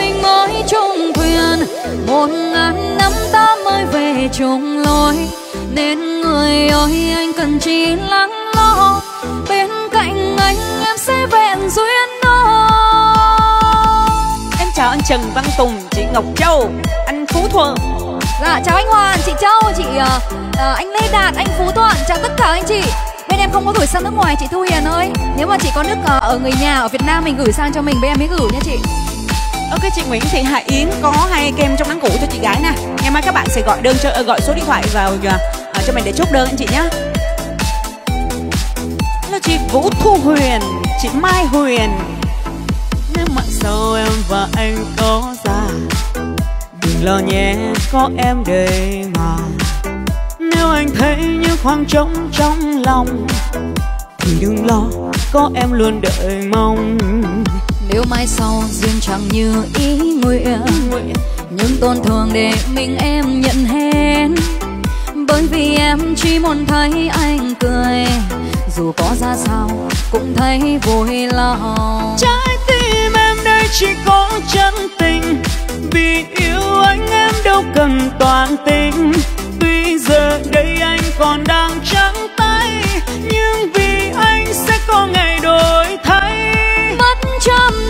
Một ngàn năm ta mới về chung lối. Nên người ơi anh cần chỉ lắng lo. Bên cạnh anh em sẽ vẹn duyên đó em chào anh Trần Văn Tùng chị Ngọc Châu. Anh Phú Thuận. Dạ chào anh Hoàn chị Châu chị uh, anh Lê Đạt anh Phú Thuận. Chào tất cả anh chị. Bên em không có gửi sang nước ngoài chị Thu Hiền ơi. Nếu mà chị có nước uh, ở người nhà ở Việt Nam mình gửi sang cho mình bên em mới gửi nha chị Ok chị Nguyễn Thị Hải Yến có hai kem trong nắng cũ cho chị gái nè Ngày mai các bạn sẽ gọi đơn cho ờ, gọi số điện thoại vào à, cho mình để chốt đơn anh chị nhé Hello chị Vũ Thu Huyền Chị Mai Huyền. Nếu mà sau em và anh có ra đừng lo nhé có em đây mà. Nếu anh thấy những khoảng trống trong lòng thì đừng lo có em luôn đợi mong. Yêu mai sau duyên chẳng như ý nguyện những tổn thương để mình em nhận hết bởi vì em chỉ muốn thấy anh cười, dù có ra sao cũng thấy vui lòng. Trái tim em đây chỉ có chân tình, vì yêu anh em đâu cần toàn tình. Tuy giờ đây anh còn đang trắng tay, nhưng vì anh sẽ có ngày đổi thay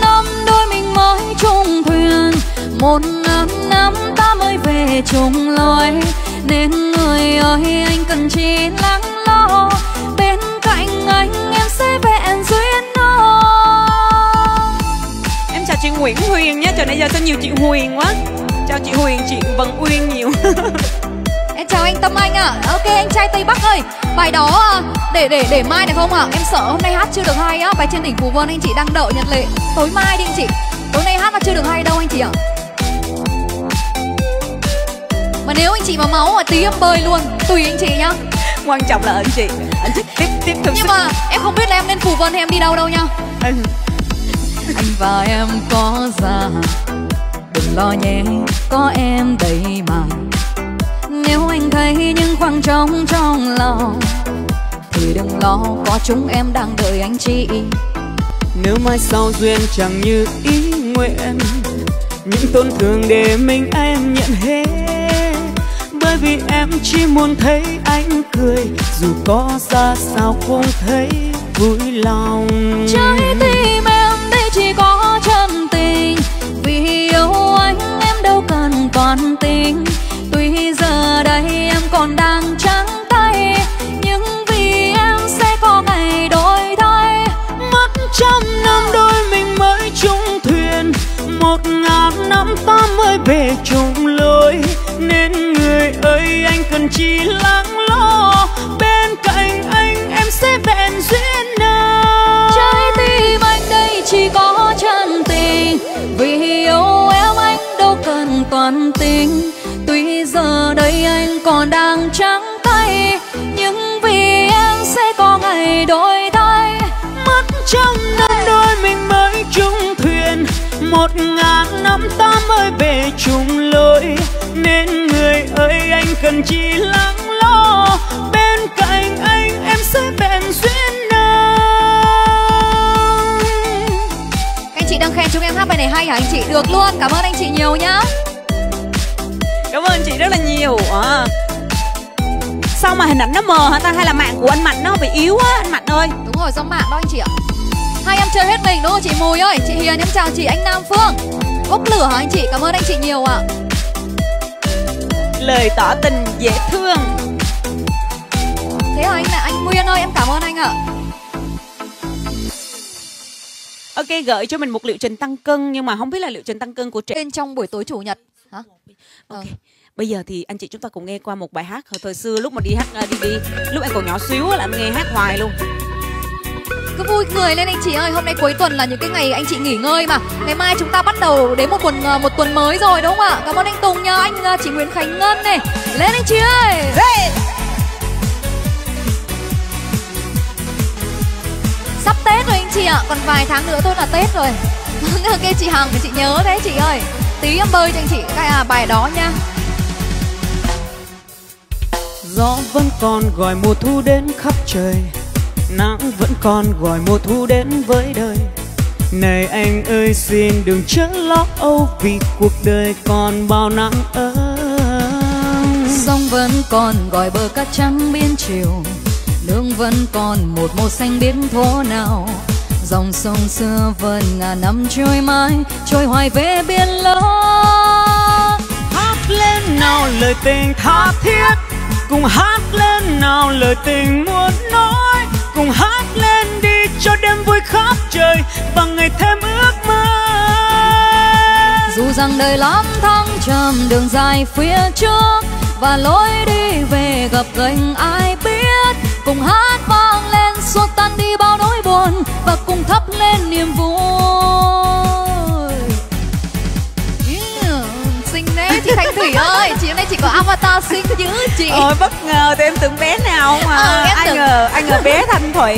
năm năm đôi mình mới chung thuyền. Một năm năm ta mới về chung lối. Nên người ơi, anh cần chỉ lắng lo. Bên cạnh anh, em sẽ vẹn duyên đó em chào chị Nguyễn Huyền nhé trời nãy giờ sao nhiều chị Huyền quá. Chào chị Huyền, chị Vân Uyên nhiều. Tâm Anh ạ. À. ok anh trai Tây Bắc ơi. Bài đó à, để để để mai được không ạ? À? em sợ hôm nay hát chưa được hay á. Bài trên đỉnh Phù Vân anh chị đang đợi nhận lệ. Tối mai đi anh chị. Tối nay hát mà chưa được hay đâu anh chị ạ. À? mà nếu anh chị mà máu mà tí em bơi luôn tùy anh chị nhá. Quan trọng là anh chị. Anh chị tiếp tiếp thực nhưng mà em không biết là em lên phù vân hay em đi đâu đâu nha anh và em có ra đừng lo nhé có em đây mà nếu anh thấy những khoảng trống trong lòng thì đừng lo có chúng em đang đợi anh chị. Nếu mai sau duyên chẳng như ý nguyện những tổn thương để mình em nhận hết. Bởi vì em chỉ muốn thấy anh cười dù có ra sao cũng thấy vui lòng. Trái tim em đây chỉ có chân tình vì yêu anh em đâu cần toàn về chung lối nên người ơi anh cần chỉ lắng năm ta mới về chung lối. Nên người ơi anh cần chỉ lắng lo. Bên cạnh anh em sẽ vẹn duyên nào anh chị đang khen chúng em hát bài này hay hả anh chị? Được luôn cảm ơn anh chị nhiều nhá. Cảm ơn chị rất là nhiều. À. sao mà hình ảnh nó mờ hả ta? Hay là mạng của anh mạnh nó bị yếu á anh mạnh ơi? Đúng rồi do mạng đó anh chị ạ. Hai em chơi hết mình đúng không chị? Mùi ơi chị hiền em chào chị anh nam phương bốc lửa hả anh chị? Cảm ơn anh chị nhiều ạ. Lời tỏ tình dễ thương. Thế hả anh là anh nguyên ơi em cảm ơn anh ạ. Ok gửi cho mình một liệu trình tăng cân nhưng mà không biết là liệu trình tăng cân của trẻ bên trong buổi tối chủ nhật hả? Ok ừ. bây giờ thì anh chị chúng ta cùng nghe qua một bài hát hồi thời xưa lúc mà đi hát à, đi đi lúc anh còn nhỏ xíu là anh nghe hát hoài luôn cứ vui cười lên anh chị ơi hôm nay cuối tuần là những cái ngày anh chị nghỉ ngơi mà. Ngày mai chúng ta bắt đầu đến một tuần à, một tuần mới rồi đúng không ạ? Cảm ơn anh tùng nha anh à, chị nguyễn khánh ngân này. Lên anh chị ơi! Hey. sắp tết rồi anh chị ạ còn vài tháng nữa thôi là tết rồi. Ok chị hằng chị nhớ đấy chị ơi. Tí em bơi cho anh chị cái à, bài đó nha gió vẫn còn gọi mùa thu đến khắp trời nắng vẫn còn gọi mùa thu đến với đời. Này anh ơi xin đừng chớ lo âu vì cuộc đời còn bao nắng ấm. Sông vẫn còn gọi bờ cát trắng biên chiều nương vẫn còn một màu xanh biến thố nào. Dòng sông xưa vẫn ngàn năm trôi mãi trôi hoài về biển lớn hát lên nào lời tình tha thiết cùng hát lên nào lời tình muốn nói cùng hát lên đi cho đêm vui khắp trời và ngày thêm ước mơ. Dù rằng đời lắm thăng trầm đường dài phía trước và lối đi về gặp gành ai biết, cùng hát vang lên xua tan đi bao nỗi buồn và cùng thắp lên niềm vui. Có avatar xinh dữ chị. Ôi bất ngờ thì em tưởng bé nào mà. ờ, em ai tưởng... ngờ ai ngờ bé thanh thủy.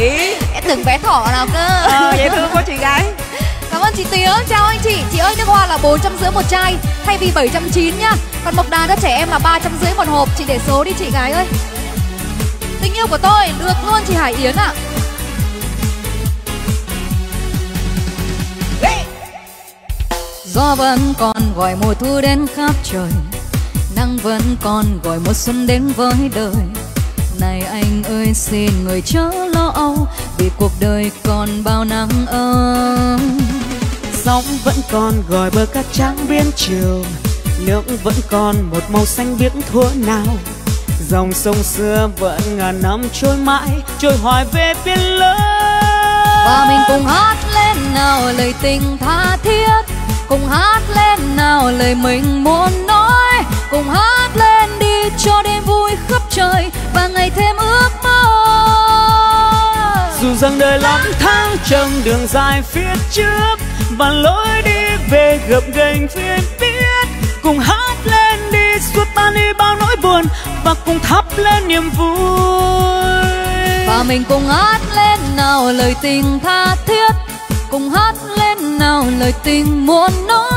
Em tưởng bé thỏ nào cơ. Ờ dễ thương quá chị gái. Cảm ơn chị Tía, chào anh chị. Chị ơi nước hoa là bốn trăm rưỡi một chai Thay vì bảy trăm chín nhá Còn mộc đà cho trẻ em là ba trăm rưỡi một hộp. Chị để số đi chị gái ơi. Tình yêu của tôi được luôn chị Hải Yến ạ. À. Gió vẫn còn gọi mùa thu đến khắp trời. Nắng vẫn còn gọi mùa xuân đến với đời. Này anh ơi xin người chớ lo âu Vì cuộc đời còn bao nắng ấm. Sóng vẫn còn gọi bờ cát trắng biên chiều. Nước vẫn còn một màu xanh biếc thuở nào. Dòng sông xưa vẫn ngàn năm trôi mãi Trôi hoài về biển lớn. Và mình cùng hát lên nào lời tình tha thiết Cùng hát lên lời mình muốn nói. Cùng hát lên đi cho đêm vui khắp trời Và ngày thêm ước mơ. Dù rằng đời lắm tháng trong đường dài phía trước Và lối đi về gập ghềnh phía biết Cùng hát lên đi suốt tan đi bao nỗi buồn Và cùng thắp lên niềm vui. Và mình cùng hát lên nào lời tình tha thiết. Cùng hát lên nào lời tình muốn nói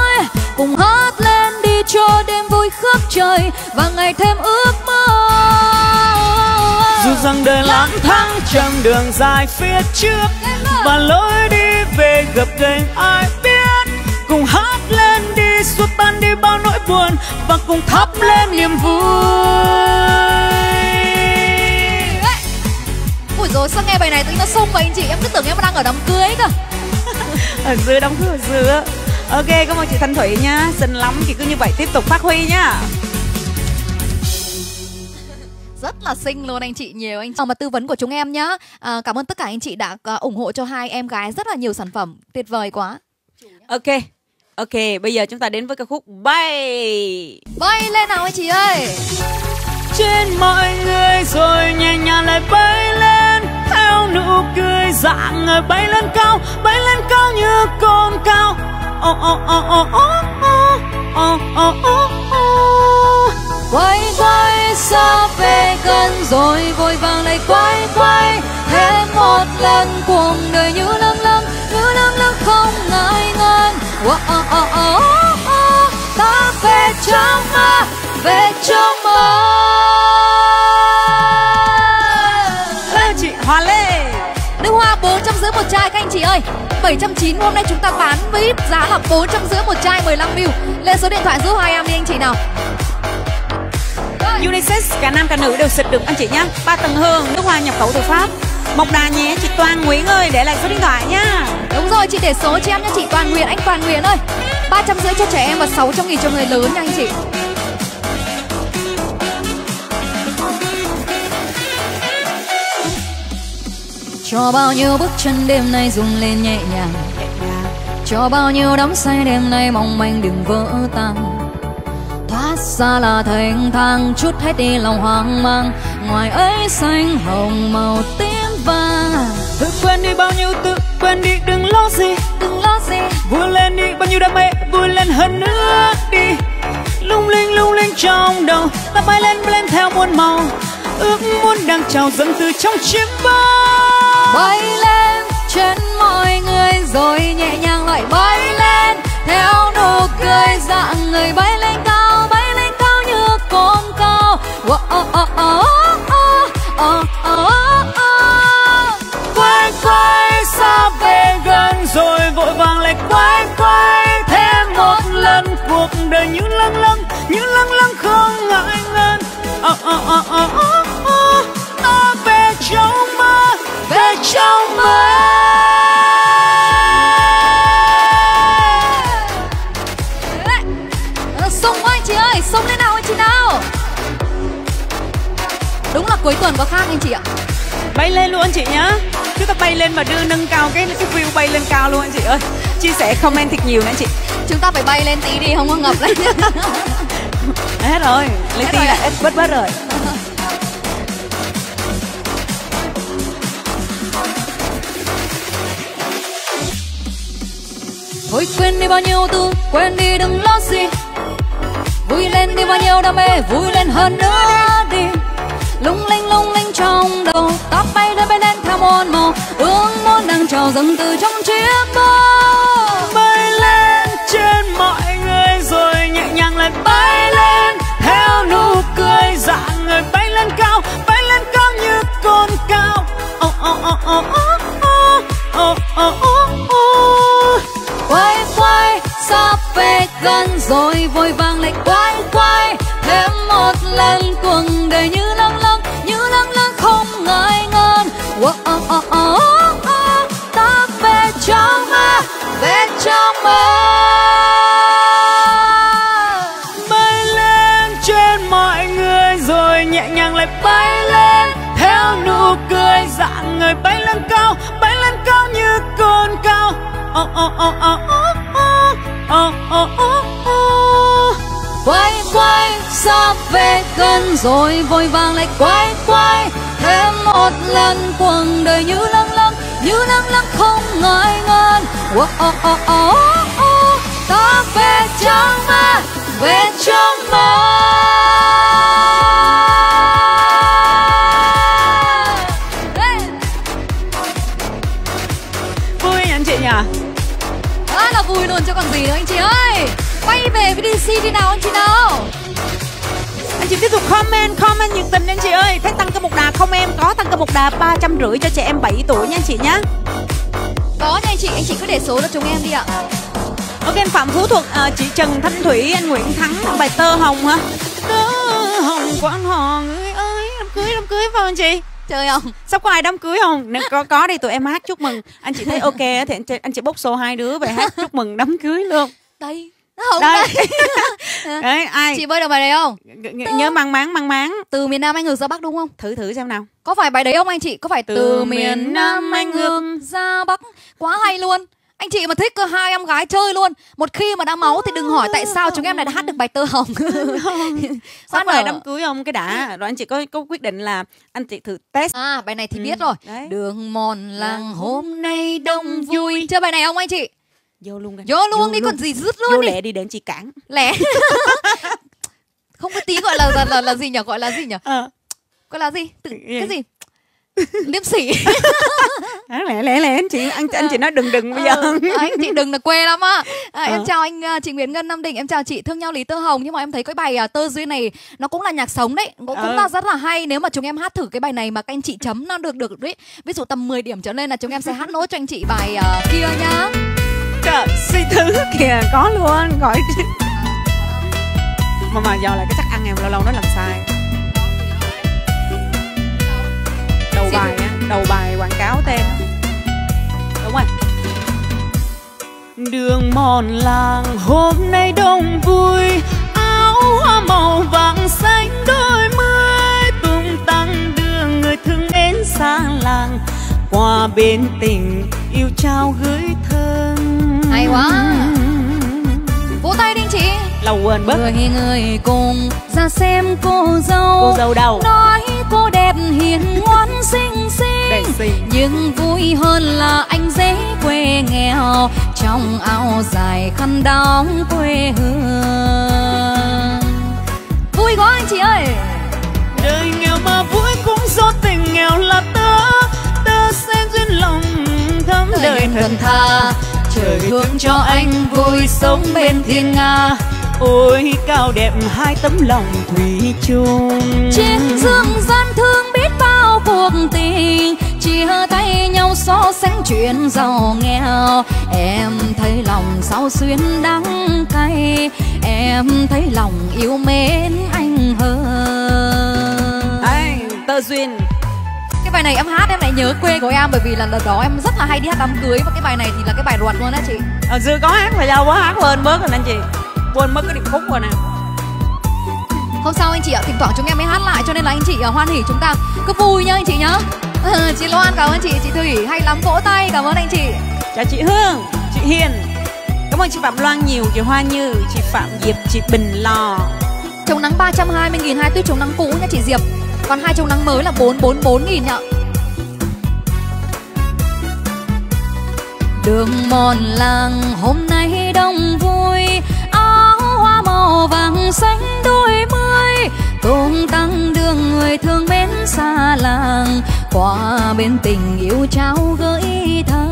Cùng hát lên đi cho đêm vui khắp trời Và ngày thêm ước mơ. Dù rằng đời lang thang trong đường dài phía trước Và lối đi về gập ghềnh ai biết. Cùng hát lên đi suốt tan đi bao nỗi buồn Và cùng thắp lên niềm vui. Ui rồi sao nghe bài này tự nhiên nó sung vậy anh chị? Em cứ tưởng em đang ở đám cưới cơ. Ở dưới đám cưới ở dưới Ok cảm ơn chị Thanh Thủy nhá. Xinh lắm chị cứ như vậy tiếp tục phát huy nhá. Rất là xinh luôn anh chị nhiều anh chị. Mà tư vấn của chúng em nhá. À, cảm ơn tất cả anh chị đã uh, ủng hộ cho hai em gái rất là nhiều sản phẩm. Tuyệt vời quá. Ok ok bây giờ chúng ta đến với ca khúc bay. Bay lên nào anh chị ơi. Trên mọi người rồi nhẹ nhàng lại bay lên. Theo nụ cười dạng người bay lên cao bay lên cao như con cao quay quay xa về gần rồi vội vàng lại quay quay. Thêm một lần cuộc đời như lâng lâng như lâng lâng không ngại ngần. Ta về trong mơ về trong mơ chị Hòa Lê. Đức Hoa bốn trăm rưỡi một chai các anh chị ơi. 790 hôm nay chúng ta bán với giá là 450 một chai 15ml Lên số điện thoại giúp hai em đi anh chị nào. Unisex cả nam cả nữ đều xịt được anh chị nhé ba tầng hương nước hoa nhập khẩu từ Pháp. Mộc Đà nhé chị Toàn Nguyễn ơi để lại số điện thoại nhá. Đúng rồi chị để số cho em nha chị Toàn Nguyễn anh Toàn Nguyễn ơi. 350 cho trẻ em và 600 nghìn cho người lớn nha anh chị Cho bao nhiêu bước chân đêm nay rung lên nhẹ nhàng Cho bao nhiêu đắm say đêm nay mong manh đừng vỡ tan. Thoát ra là thành thang chút hết đi lòng hoang mang. Ngoài ấy xanh hồng màu tím vàng. Thôi quên đi bao nhiêu tự quên đi đừng lo gì. Đừng lo gì. Vui lên đi bao nhiêu đam mê vui lên hơn nữa đi. Lung linh lung linh trong đầu Ta bay lên bay lên theo muôn màu. Ước muốn đang trào dâng từ trong chiếm bao bay lên trên mọi người rồi nhẹ nhàng lại bay lên theo nụ cười dạng người bay lên cao bay lên cao như con cao oh, oh, oh, oh, oh, oh, oh, oh. quay quay xa về gần rồi vội vàng lại quay quay thêm một lần cuộc đời như lăng lăng như lăng lăng không ngại ngần oh, oh, oh, oh, oh, oh. ta về oh, oh, trong mơ quá anh chị ơi, sung lên nào anh chị nào? Đúng là cuối tuần có khác anh chị ạ. Bay lên luôn anh chị nhá. Chúng ta bay lên và đưa nâng cao cái cái view bay lên cao luôn anh chị ơi. Chia sẻ comment thật nhiều nữa anh chị. Chúng ta phải bay lên tí đi, không có ngập lên. Hết rồi, lấy tí là hết bớt bớt rồi Thôi quên đi bao nhiêu tư, quên đi đừng lo gì. Vui lên đi bao nhiêu đam mê vui lên hơn nữa đi. Lung linh lung linh trong đầu tóc bay lên bay lên theo muôn màu. Ước muốn đang trào dâng từ trong chiếc mơ. Bay lên trên mọi người rồi nhẹ nhàng lại bay lên. Theo nụ cười dạng người bay lên cao bay lên cao như con cao. Oh, oh, oh, oh, oh, gan rồi vội vàng lại quay quay thêm một lần cuồng đời như lâng lăng như lâng lăng không ngại ngần. Oh, oh, oh, oh, oh, ta về trong mơ về trong mơ bay lên trên mọi người rồi nhẹ nhàng lại bay lên theo nụ cười dạng người bay lên cao bay lên cao như cồn cao. Oh, oh, oh, oh, oh, rồi vội vàng lại quay quay. Thêm một lần cuộc đời như lâng lâng như lâng lâng không ngại ngần. Oh, oh, oh, oh, oh. ta về trong mơ về trong mơ Hey! vui anh chị nhỉ? Quá là vui luôn chứ còn gì nữa anh chị ơi. Quay về với DC đi nào anh chị nào tiếp tục comment, comment nhiệt tình anh chị ơi Thấy tăng cơ một đà không em? Có tăng cơ một đà ba trăm rưỡi cho trẻ em 7 tuổi nha anh chị nhé Có nha anh chị, anh chị cứ để số cho chúng em đi ạ Ok anh Phạm Phú Thuật, à, chị Trần Thanh Thủy, anh Nguyễn Thắng, bài Tơ Hồng hả? Tơ Hồng anh Hò ơi ơi, đám cưới, đám cưới phải không chị? Chơi không? Sắp có ai đám cưới không? Nếu có có đi tụi em hát chúc mừng. Anh chị thấy ok thì anh chị, anh chị bốc số hai đứa về hát chúc mừng đám cưới luôn. Đây không Đây. Đấy, ai Chị bơi được bài đấy không? G- g- nhớ mang máng mang máng. Từ miền Nam anh ngược ra Bắc đúng không? Thử thử xem nào. Có phải bài đấy không anh chị? Có phải từ, Từ miền Nam anh ngược ra Bắc Quá hay luôn anh chị mà thích cơ hai em gái chơi luôn Một khi mà đã máu thì đừng hỏi tại sao chúng em lại hát được bài tơ hồng ai nở. đám cưới không cái đã. Rồi anh chị có có quyết định là anh chị thử test À bài này thì Ừ, biết rồi đấy. Đường mòn Làng hôm nay đông vui Chơi bài này không anh chị? Vô luôn. Vô luôn đi còn gì Vô luôn đi lẹ đi anh chị cản. Lẻ Không có tí gọi là là, là, là gì nhỉ? Gọi là gì nhỉ? Ờ. Gọi là gì? Tự, cái gì? Liêm sỉ À, lẹ lẹ lẹ anh chị anh anh chị nói đừng đừng bây giờ. Ờ, anh chị đừng là quê lắm á à, em Ờ. chào anh à, chị Nguyễn Ngân Nam Định em chào chị thương nhau Lý Tơ Hồng nhưng mà em thấy cái bài à, tơ duyên này nó cũng là nhạc sống đấy cũng, cũng Ờ. là rất là hay nếu mà chúng em hát thử cái bài này mà các anh chị chấm nó được được đấy ví dụ tầm 10 điểm trở lên là chúng em sẽ hát nốt cho anh chị bài à, kia nhá Trời, suy thứ kìa có luôn gọi mà mà do là cái chắc ăn em lâu lâu nó làm sai. Đầu bài á đầu bài quảng cáo tên. Đúng rồi. Đường mòn làng hôm nay đông vui áo hoa màu vàng xanh qua bên tình yêu trao gửi thân. Hay quá. vỗ tay đi chị. Lâu quên bớt. Người người cùng ra xem cô dâu. Cô dâu đâu nói cô đẹp hiền ngoan xinh xinh. Xinh. nhưng vui hơn là anh dễ quê nghèo. Trong áo dài khăn đóng quê hương. Vui quá anh chị ơi. Đời nghèo mà vui cũng do tình nghèo là tớ sẽ duyên lòng thắm đời cần tha. trời thương cho anh vui sống bên thiên nga. Ôi cao đẹp hai tấm lòng thủy chung. Trên dương gian thương biết bao cuộc tình chia tay nhau so sánh chuyện giàu nghèo. Em thấy lòng sao xuyên đắng cay em thấy lòng yêu mến anh hơn. Đấy, tơ duyên cái bài này em hát em lại nhớ quê của em bởi vì là lần đó em rất là hay đi hát đám cưới và cái bài này thì là cái bài ruột luôn á chị hồi xưa có hát mà đâu có hát quên bớt rồi anh chị quên mất cái điệp khúc rồi nè Không sao anh chị ạ, thỉnh thoảng chúng em mới hát lại cho nên là anh chị à, hoan hỉ chúng ta cứ vui nhá anh chị nhá. Ừ, chị Loan cảm ơn chị, chị Thủy hay lắm vỗ tay, cảm ơn anh chị. chào chị hương chị hiền cảm ơn chị phạm loan nhiều chị hoa như chị phạm diệp chị bình lò Chống nắng 320 nghìn hai tuyết chống nắng cũ nha chị Diệp. Còn hai chống nắng mới là 444 nghìn ạ. Đường mòn làng hôm nay đông vui, áo hoa màu vàng xanh đôi mươi. Tung tăng đường người thương mến xa làng, qua bên tình yêu trao gửi thơ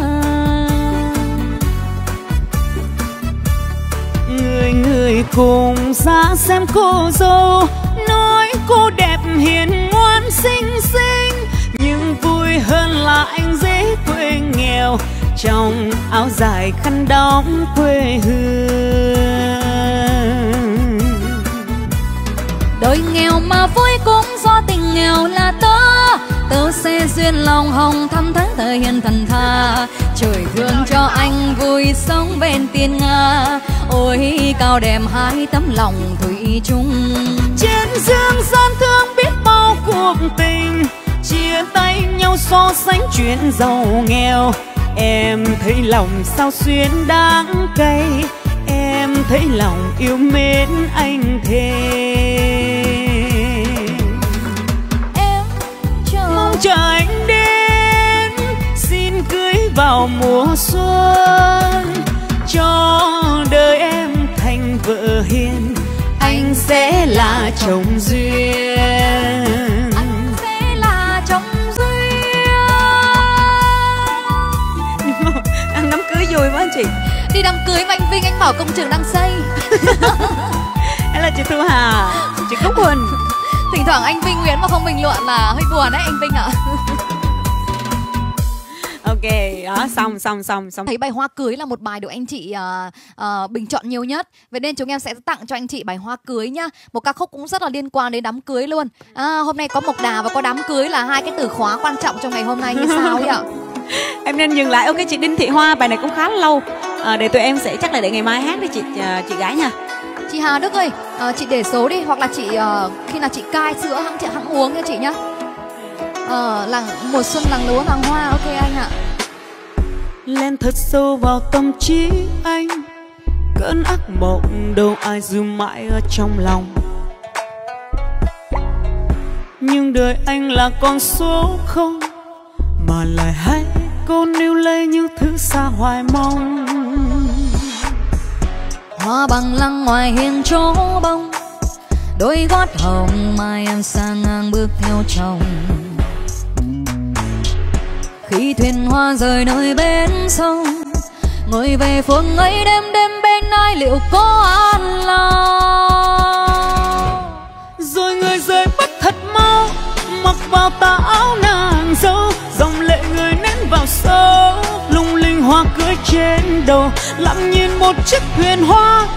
người người cùng ra xem cô dâu nói cô đẹp hiền xinh xinh. Nhưng vui hơn là anh dễ quê nghèo. Trong áo dài khăn đóng quê hương. Đời nghèo mà vui cũng do tình nghèo là tớ. Tớ sẽ duyên lòng hồng thăm tháng thời hiền thần tha. Trời thương cho anh vui sống bên tiên nga. Ôi cao đẹp hai tấm lòng thủy chung. Trên dương gian thương cuộc tình chia tay nhau so sánh chuyện giàu nghèo. Em thấy lòng sao xuyên đáng cay em thấy lòng yêu mến anh thêm em chờ mong chờ anh đến xin cưới vào mùa xuân. Cho đời em thành vợ hiền anh sẽ là chồng duyên vui quá anh chị. Đi đám cưới mà anh vinh anh bảo công trường đang xây. Hay là chị thu hà chị cúc huỳnh thỉnh thoảng anh vinh nguyễn mà không bình luận là hơi buồn đấy anh vinh ạ. Ok đó xong xong xong xong. Thấy bài hoa cưới là một bài được anh chị uh, uh, bình chọn nhiều nhất. Vậy nên chúng em sẽ tặng cho anh chị bài hoa cưới nhá. Một ca khúc cũng rất là liên quan đến đám cưới luôn. À, hôm nay có mộc đà và có đám cưới là hai cái từ khóa quan trọng trong ngày hôm nay như sao ấy ạ em nên dừng lại. Ok chị đinh thị hoa bài này cũng khá là lâu. À, để tụi em sẽ chắc là để ngày mai hát với chị uh, chị gái nha. Chị hà đức ơi uh, chị để số đi hoặc là chị uh, khi nào chị cai sữa hãng chị hãng uống nha chị nhá. Ờ làng mùa xuân làng lúa làng hoa ok anh ạ. Lên thật sâu vào tâm trí anh cơn ác mộng đâu ai giữ mãi ở trong lòng. Nhưng đời anh là con số không mà lại hay cô níu lấy những thứ xa hoài mong. Hoa bằng lăng ngoài hiên chỗ bông đôi gót hồng mai em sang ngang bước theo chồng. Khi thuyền hoa rời nơi bên sông ngồi về phương ấy đêm đêm bên ai liệu có an lòng? Rồi người rời mất thật mau mặc vào tà áo nàng dâu nén lung linh hoa cưới trên đầu, lặng nhìn một chiếc thuyền hoa.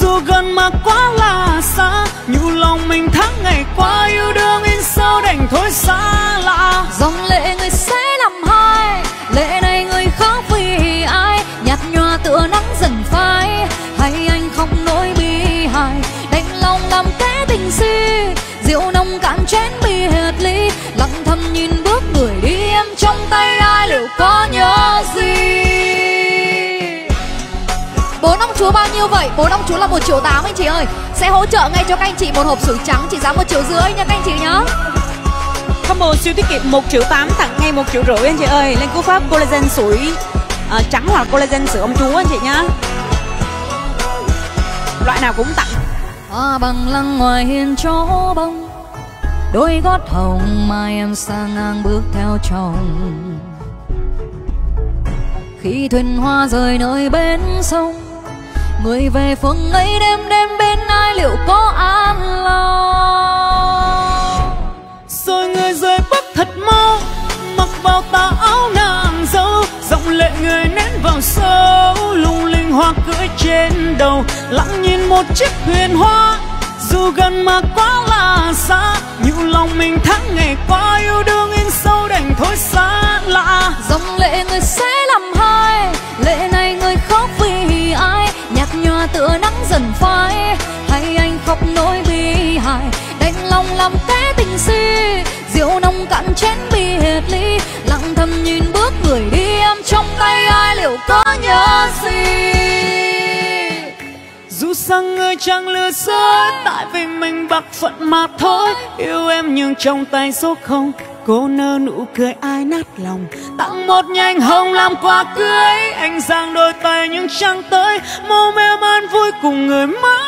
Dù gần mà quá là xa nhu lòng mình tháng ngày qua yêu đương in sâu đành thôi xa lạ. Dòng lệ người sẽ làm hai, lệ này người khóc vì ai? Nhạt nhòa tựa nắng dần phai, hay anh không nỗi bi hài? Đành lòng làm kẻ tình si, rượu nồng cạn chén biệt ly, lặng thầm nhìn bước người em trong tay ai liệu có nhớ gì? Bốn ông chúa bao nhiêu vậy? Bốn ông chúa là một triệu tám anh chị ơi. Sẽ hỗ trợ ngay cho các anh chị một hộp sủi trắng trị giá một triệu rưỡi nha các anh chị nhá. Combo siêu tiết kiệm 1 triệu 8 tặng ngay 1 triệu rưỡi anh chị ơi. Lên cú pháp collagen sủi uh, trắng hoặc collagen sữa ông chúa anh chị nhá. Loại nào cũng tặng. Hoa bằng lăng ngoài hiên chỗ bông đôi gót hồng mai em sang ngang bước theo chồng. Khi thuyền hoa rời nơi bên sông, người về phương ấy đêm đêm bên ai, liệu có an lòng? Rồi người rời bước thật mau, mặc vào tà áo nàng dâu, giọng lệ người nén vào sâu, lung linh hoa cưỡi trên đầu, lặng nhìn một chiếc thuyền hoa dù gần mà quá là xa nhiều lòng mình tháng ngày qua yêu đương in sâu đành thôi xa lạ. Dòng lệ người sẽ làm hai, lệ này người khóc vì ai? Nhạt nhòa tựa nắng dần phai, hay anh khóc nỗi bi hài? Đành lòng làm kẻ tình si, rượu nồng cạn chén biệt ly. Lặng thầm nhìn bước người đi, em trong tay ai, liệu có nhớ gì? Rằng người chẳng lừa dối, tại vì mình bạc phận mà thôi. Yêu em nhưng trong tay số không, cô nơ nụ cười ai nát lòng. Tặng một nhành hồng làm quà cưới, anh giang đôi tay nhưng chẳng tới màu em man vui cùng người mới.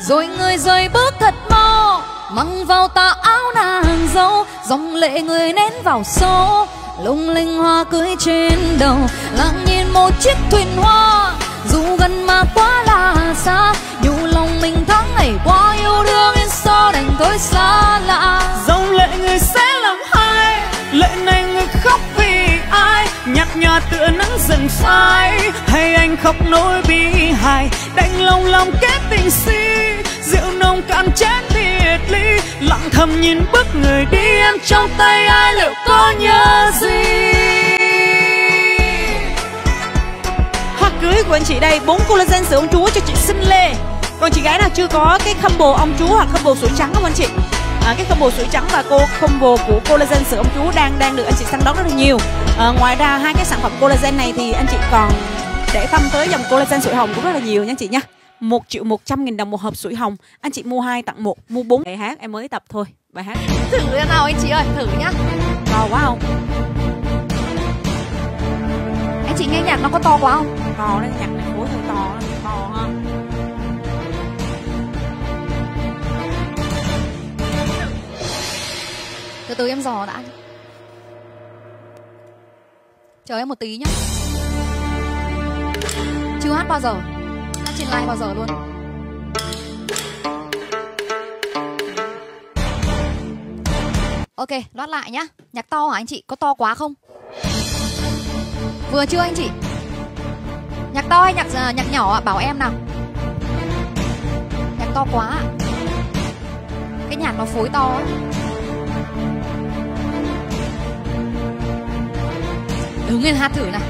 Rồi người rời bước thật mau măng vào tà áo nàng dâu. Dòng lệ người nén vào số lung linh hoa cưới trên đầu. Lặng nhìn một chiếc thuyền hoa dù gần mà quá là xa, dù lòng mình tháng ngày qua yêu đương nên sao đành thôi xa lạ. Dòng lệ người sẽ làm hai, lệ này người khóc vì ai? Nhạt nhòa tựa nắng dần phai, hay anh khóc nỗi bi hài? Đành lòng lòng kết tình si, rượu nồng cạn chén biệt ly. Lặng thầm nhìn bước người đi, em trong tay ai, liệu có nhớ gì? Cưới của anh chị đây. Bốn collagen sữa ông chúa cho chị Sinh Lê. Còn chị gái nào chưa có cái combo ông chúa hoặc combo sủi trắng không anh chị? À, cái combo sủi trắng và cô combo của collagen sữa ông chúa đang đang được anh chị săn đón rất là nhiều. À, ngoài ra hai cái sản phẩm collagen này thì anh chị còn để tâm tới dòng collagen sủi hồng cũng rất là nhiều nha chị nha. 1 triệu 100 nghìn đồng một hộp sủi hồng. Anh chị mua hai tặng một Mua bốn. Bài hát em mới tập thôi Bài hát. Thử ra nào anh chị ơi Thử nhá. To quá không Anh chị nghe nhạc nó có to quá không? To đấy nhạc này phối hơi to To ha. Từ từ em dò đã. Chờ em một tí nhá. Chưa hát bao giờ. Hát trên live bao giờ luôn. Ok, loát lại nhá. Nhạc to hả anh chị? Có to quá không? Vừa chưa anh chị? Nhạc to hay nhạc ờ, nhạc nhỏ ạ? Bảo em nào Nhạc to quá Cái nhạc nó phối to ấy. Ừ, Đứng lên hát thử này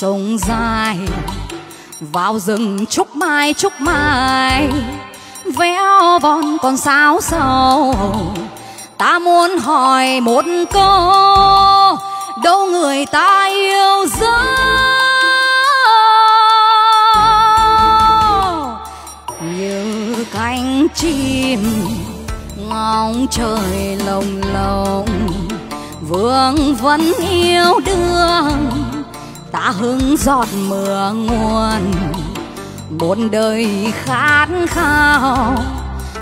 sông dài. Vào rừng trúc mai trúc mai véo von con sáo sầu. Ta muốn hỏi một câu, đâu người ta yêu dấu? Như cánh chim ngóng trời lồng lộng vương vẫn yêu đương ta hứng giọt mưa nguồn. Một đời khát khao,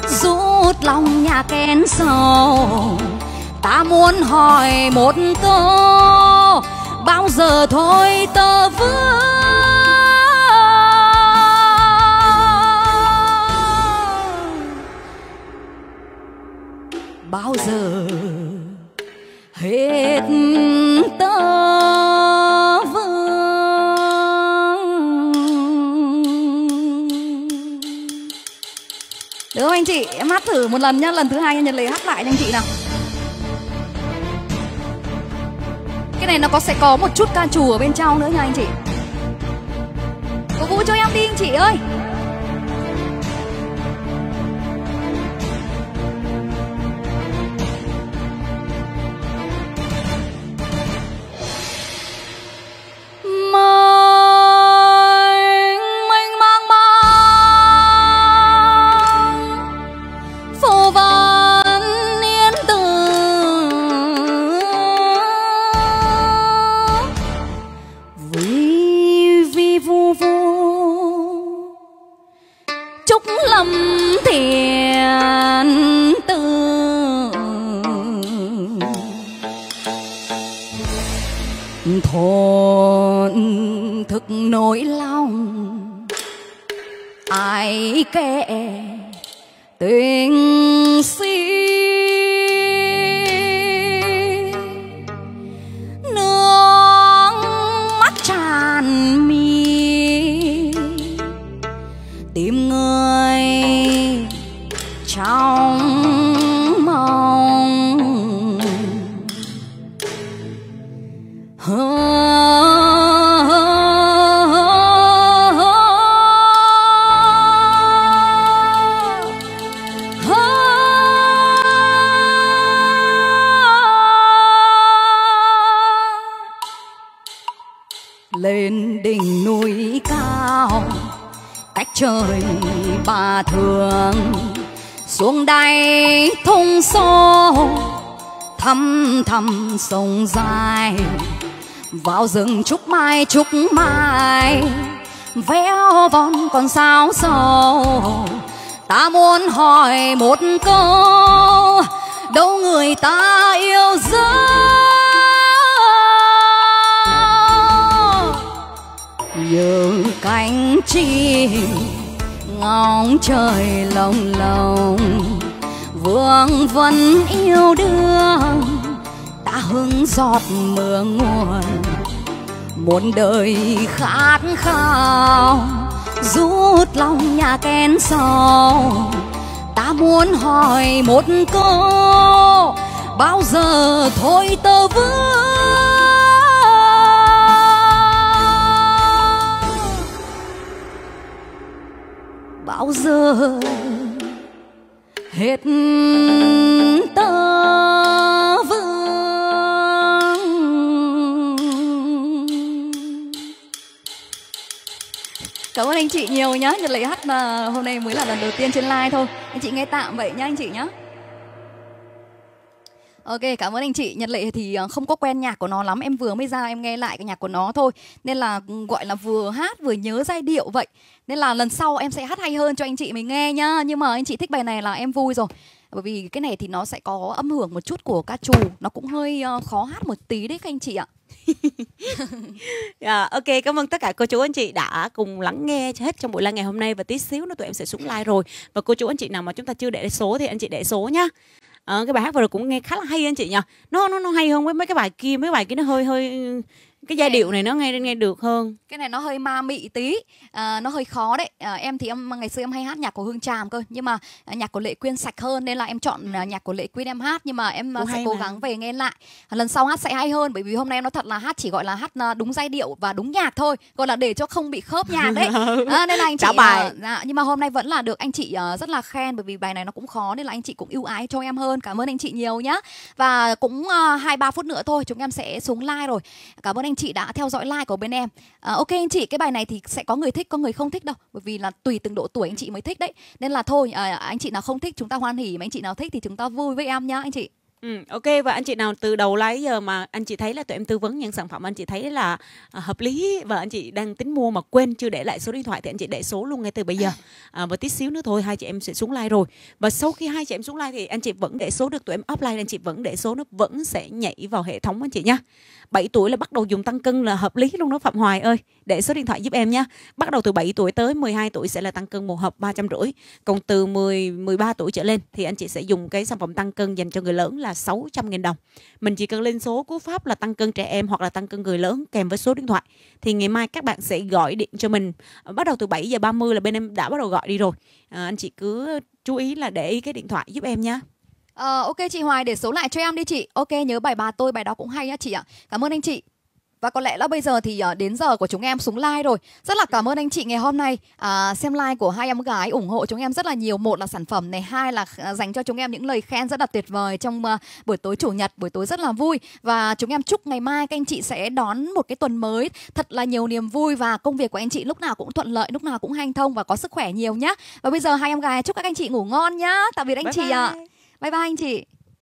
rút lòng nhà kén sầu. Ta muốn hỏi một câu, bao giờ thôi tơ vương? Bao giờ hết tơ anh chị? Em hát thử một lần nhá, Lần thứ hai Nhật Lệ hát lại cho anh chị nào Cái này nó có, sẽ có một chút ca trù ở bên trong nữa nha anh chị Cổ vũ cho em đi anh chị ơi thường xuống đây thung xô, thăm thăm sông dài. Vào rừng trúc mai trúc mai, véo von con sao sầu. Ta muốn hỏi một câu, đâu người ta yêu dấu? Nhớ cánh chim ngóng trời lồng lồng. Vương vẫn yêu đương, ta hứng giọt mưa nguồn. Một đời khát khao, rút lòng nhà kén sâu ta muốn hỏi một câu, bao giờ thôi tơ vương bao giờ hết tơ vương cảm ơn anh chị nhiều nhá nhật lệ hát là hôm nay mới là lần đầu tiên trên live thôi anh chị nghe tạm vậy nhá anh chị nhá Ok, cảm ơn anh chị. Nhật Lệ thì à, không có quen nhạc của nó lắm. Em vừa mới ra em nghe lại cái nhạc của nó thôi. Nên là ừ, gọi là vừa hát vừa nhớ giai điệu vậy. Nên là lần sau em sẽ hát hay hơn cho anh chị mình nghe nhá. Nhưng mà anh chị thích bài này là em vui rồi. Bởi vì cái này thì nó sẽ có âm hưởng một chút của ca trù. Nó cũng hơi ờ, khó hát một tí đấy các anh chị ạ. yeah, dạ, ok cảm ơn tất cả cô chú anh chị đã cùng lắng nghe hết trong buổi live ngày hôm nay và tí xíu nữa tụi em sẽ xuống live rồi và cô chú anh chị nào mà chúng ta chưa để số thì anh chị để số nhá à, cái bài hát vừa rồi cũng nghe khá là hay anh chị nhỉ nó nó nó hay hơn với mấy cái bài kia mấy bài kia nó hơi hơi cái giai điệu này nó nghe nghe được hơn. Cái này nó hơi ma mị tí à, nó hơi khó đấy. À, em thì em ngày xưa em hay hát nhạc của hương tràm cơ nhưng mà à, nhạc của lệ quyên sạch hơn nên là em chọn à, nhạc của lệ quyên em hát nhưng mà em Cũng sẽ cố mà. gắng về nghe lại. Lần sau hát sẽ hay hơn bởi vì hôm nay em nói thật là hát chỉ gọi là hát đúng giai điệu và đúng nhạc thôi gọi là để cho không bị khớp nhạc đấy. À, nên là anh chị Trả bài. à, nhưng mà hôm nay vẫn là được. Anh chị rất là khen bởi vì bài này nó cũng khó nên là anh chị cũng ưu ái cho em hơn. Cảm ơn anh chị nhiều nhá. Và cũng hai ba phút nữa thôi chúng em sẽ xuống live rồi. Cảm ơn anh chị đã theo dõi like của bên em. À, ok anh chị cái bài này thì sẽ có người thích có người không thích đâu. Bởi vì là tùy từng độ tuổi anh chị mới thích đấy. Nên là thôi à, anh chị nào không thích chúng ta hoan hỉ mà anh chị nào thích thì chúng ta vui với em nhá anh chị. Ừ, ok. Và anh chị nào từ đầu lấy giờ mà anh chị thấy là tụi em tư vấn những sản phẩm anh chị thấy là à, hợp lý và anh chị đang tính mua mà quên chưa để lại số điện thoại thì anh chị để số luôn ngay từ bây giờ. À, và tí xíu nữa thôi hai chị em sẽ xuống live rồi. Và sau khi hai chị em xuống live thì anh chị vẫn để số được tụi em offline anh chị vẫn để số nó vẫn sẽ nhảy vào hệ thống anh chị nha. 7 tuổi là bắt đầu dùng tăng cân là hợp lý luôn đó Phạm Hoài ơi để số điện thoại giúp em nha bắt đầu từ 7 tuổi tới 12 tuổi sẽ là tăng cân một hộp ba trăm rưỡi. Còn từ 10 13 tuổi trở lên thì anh chị sẽ dùng cái sản phẩm tăng cân dành cho người lớn là 600 000 đồng. Mình chỉ cần lên số cú pháp là tăng cân trẻ em hoặc là tăng cân người lớn kèm với số điện thoại. Thì ngày mai các bạn sẽ gọi điện cho mình. Bắt đầu từ 7 giờ 30 là bên em đã bắt đầu gọi đi rồi. À, anh chị cứ chú ý là để ý cái điện thoại giúp em nha Ờ, ok chị Hoài để số lại cho em đi chị. Ok nhớ bài bà tôi bài đó cũng hay nhá chị ạ. Cảm ơn anh chị và có lẽ là bây giờ thì ờ, đến giờ của chúng em xuống live rồi. Rất là cảm ơn anh chị ngày hôm nay à, Xem live của hai em gái ủng hộ chúng em rất là nhiều. Một là sản phẩm này, hai là à, dành cho chúng em những lời khen rất là tuyệt vời Trong à, buổi tối chủ nhật, buổi tối rất là vui. Và chúng em chúc ngày mai các anh chị sẽ đón một cái tuần mới Thật là nhiều niềm vui và công việc của anh chị lúc nào cũng thuận lợi Lúc nào cũng hanh thông và có sức khỏe nhiều nhá. Và bây giờ hai em gái chúc các anh chị ngủ ngon nhá. Tạm biệt anh Bye chị ạ. Bye bye anh chị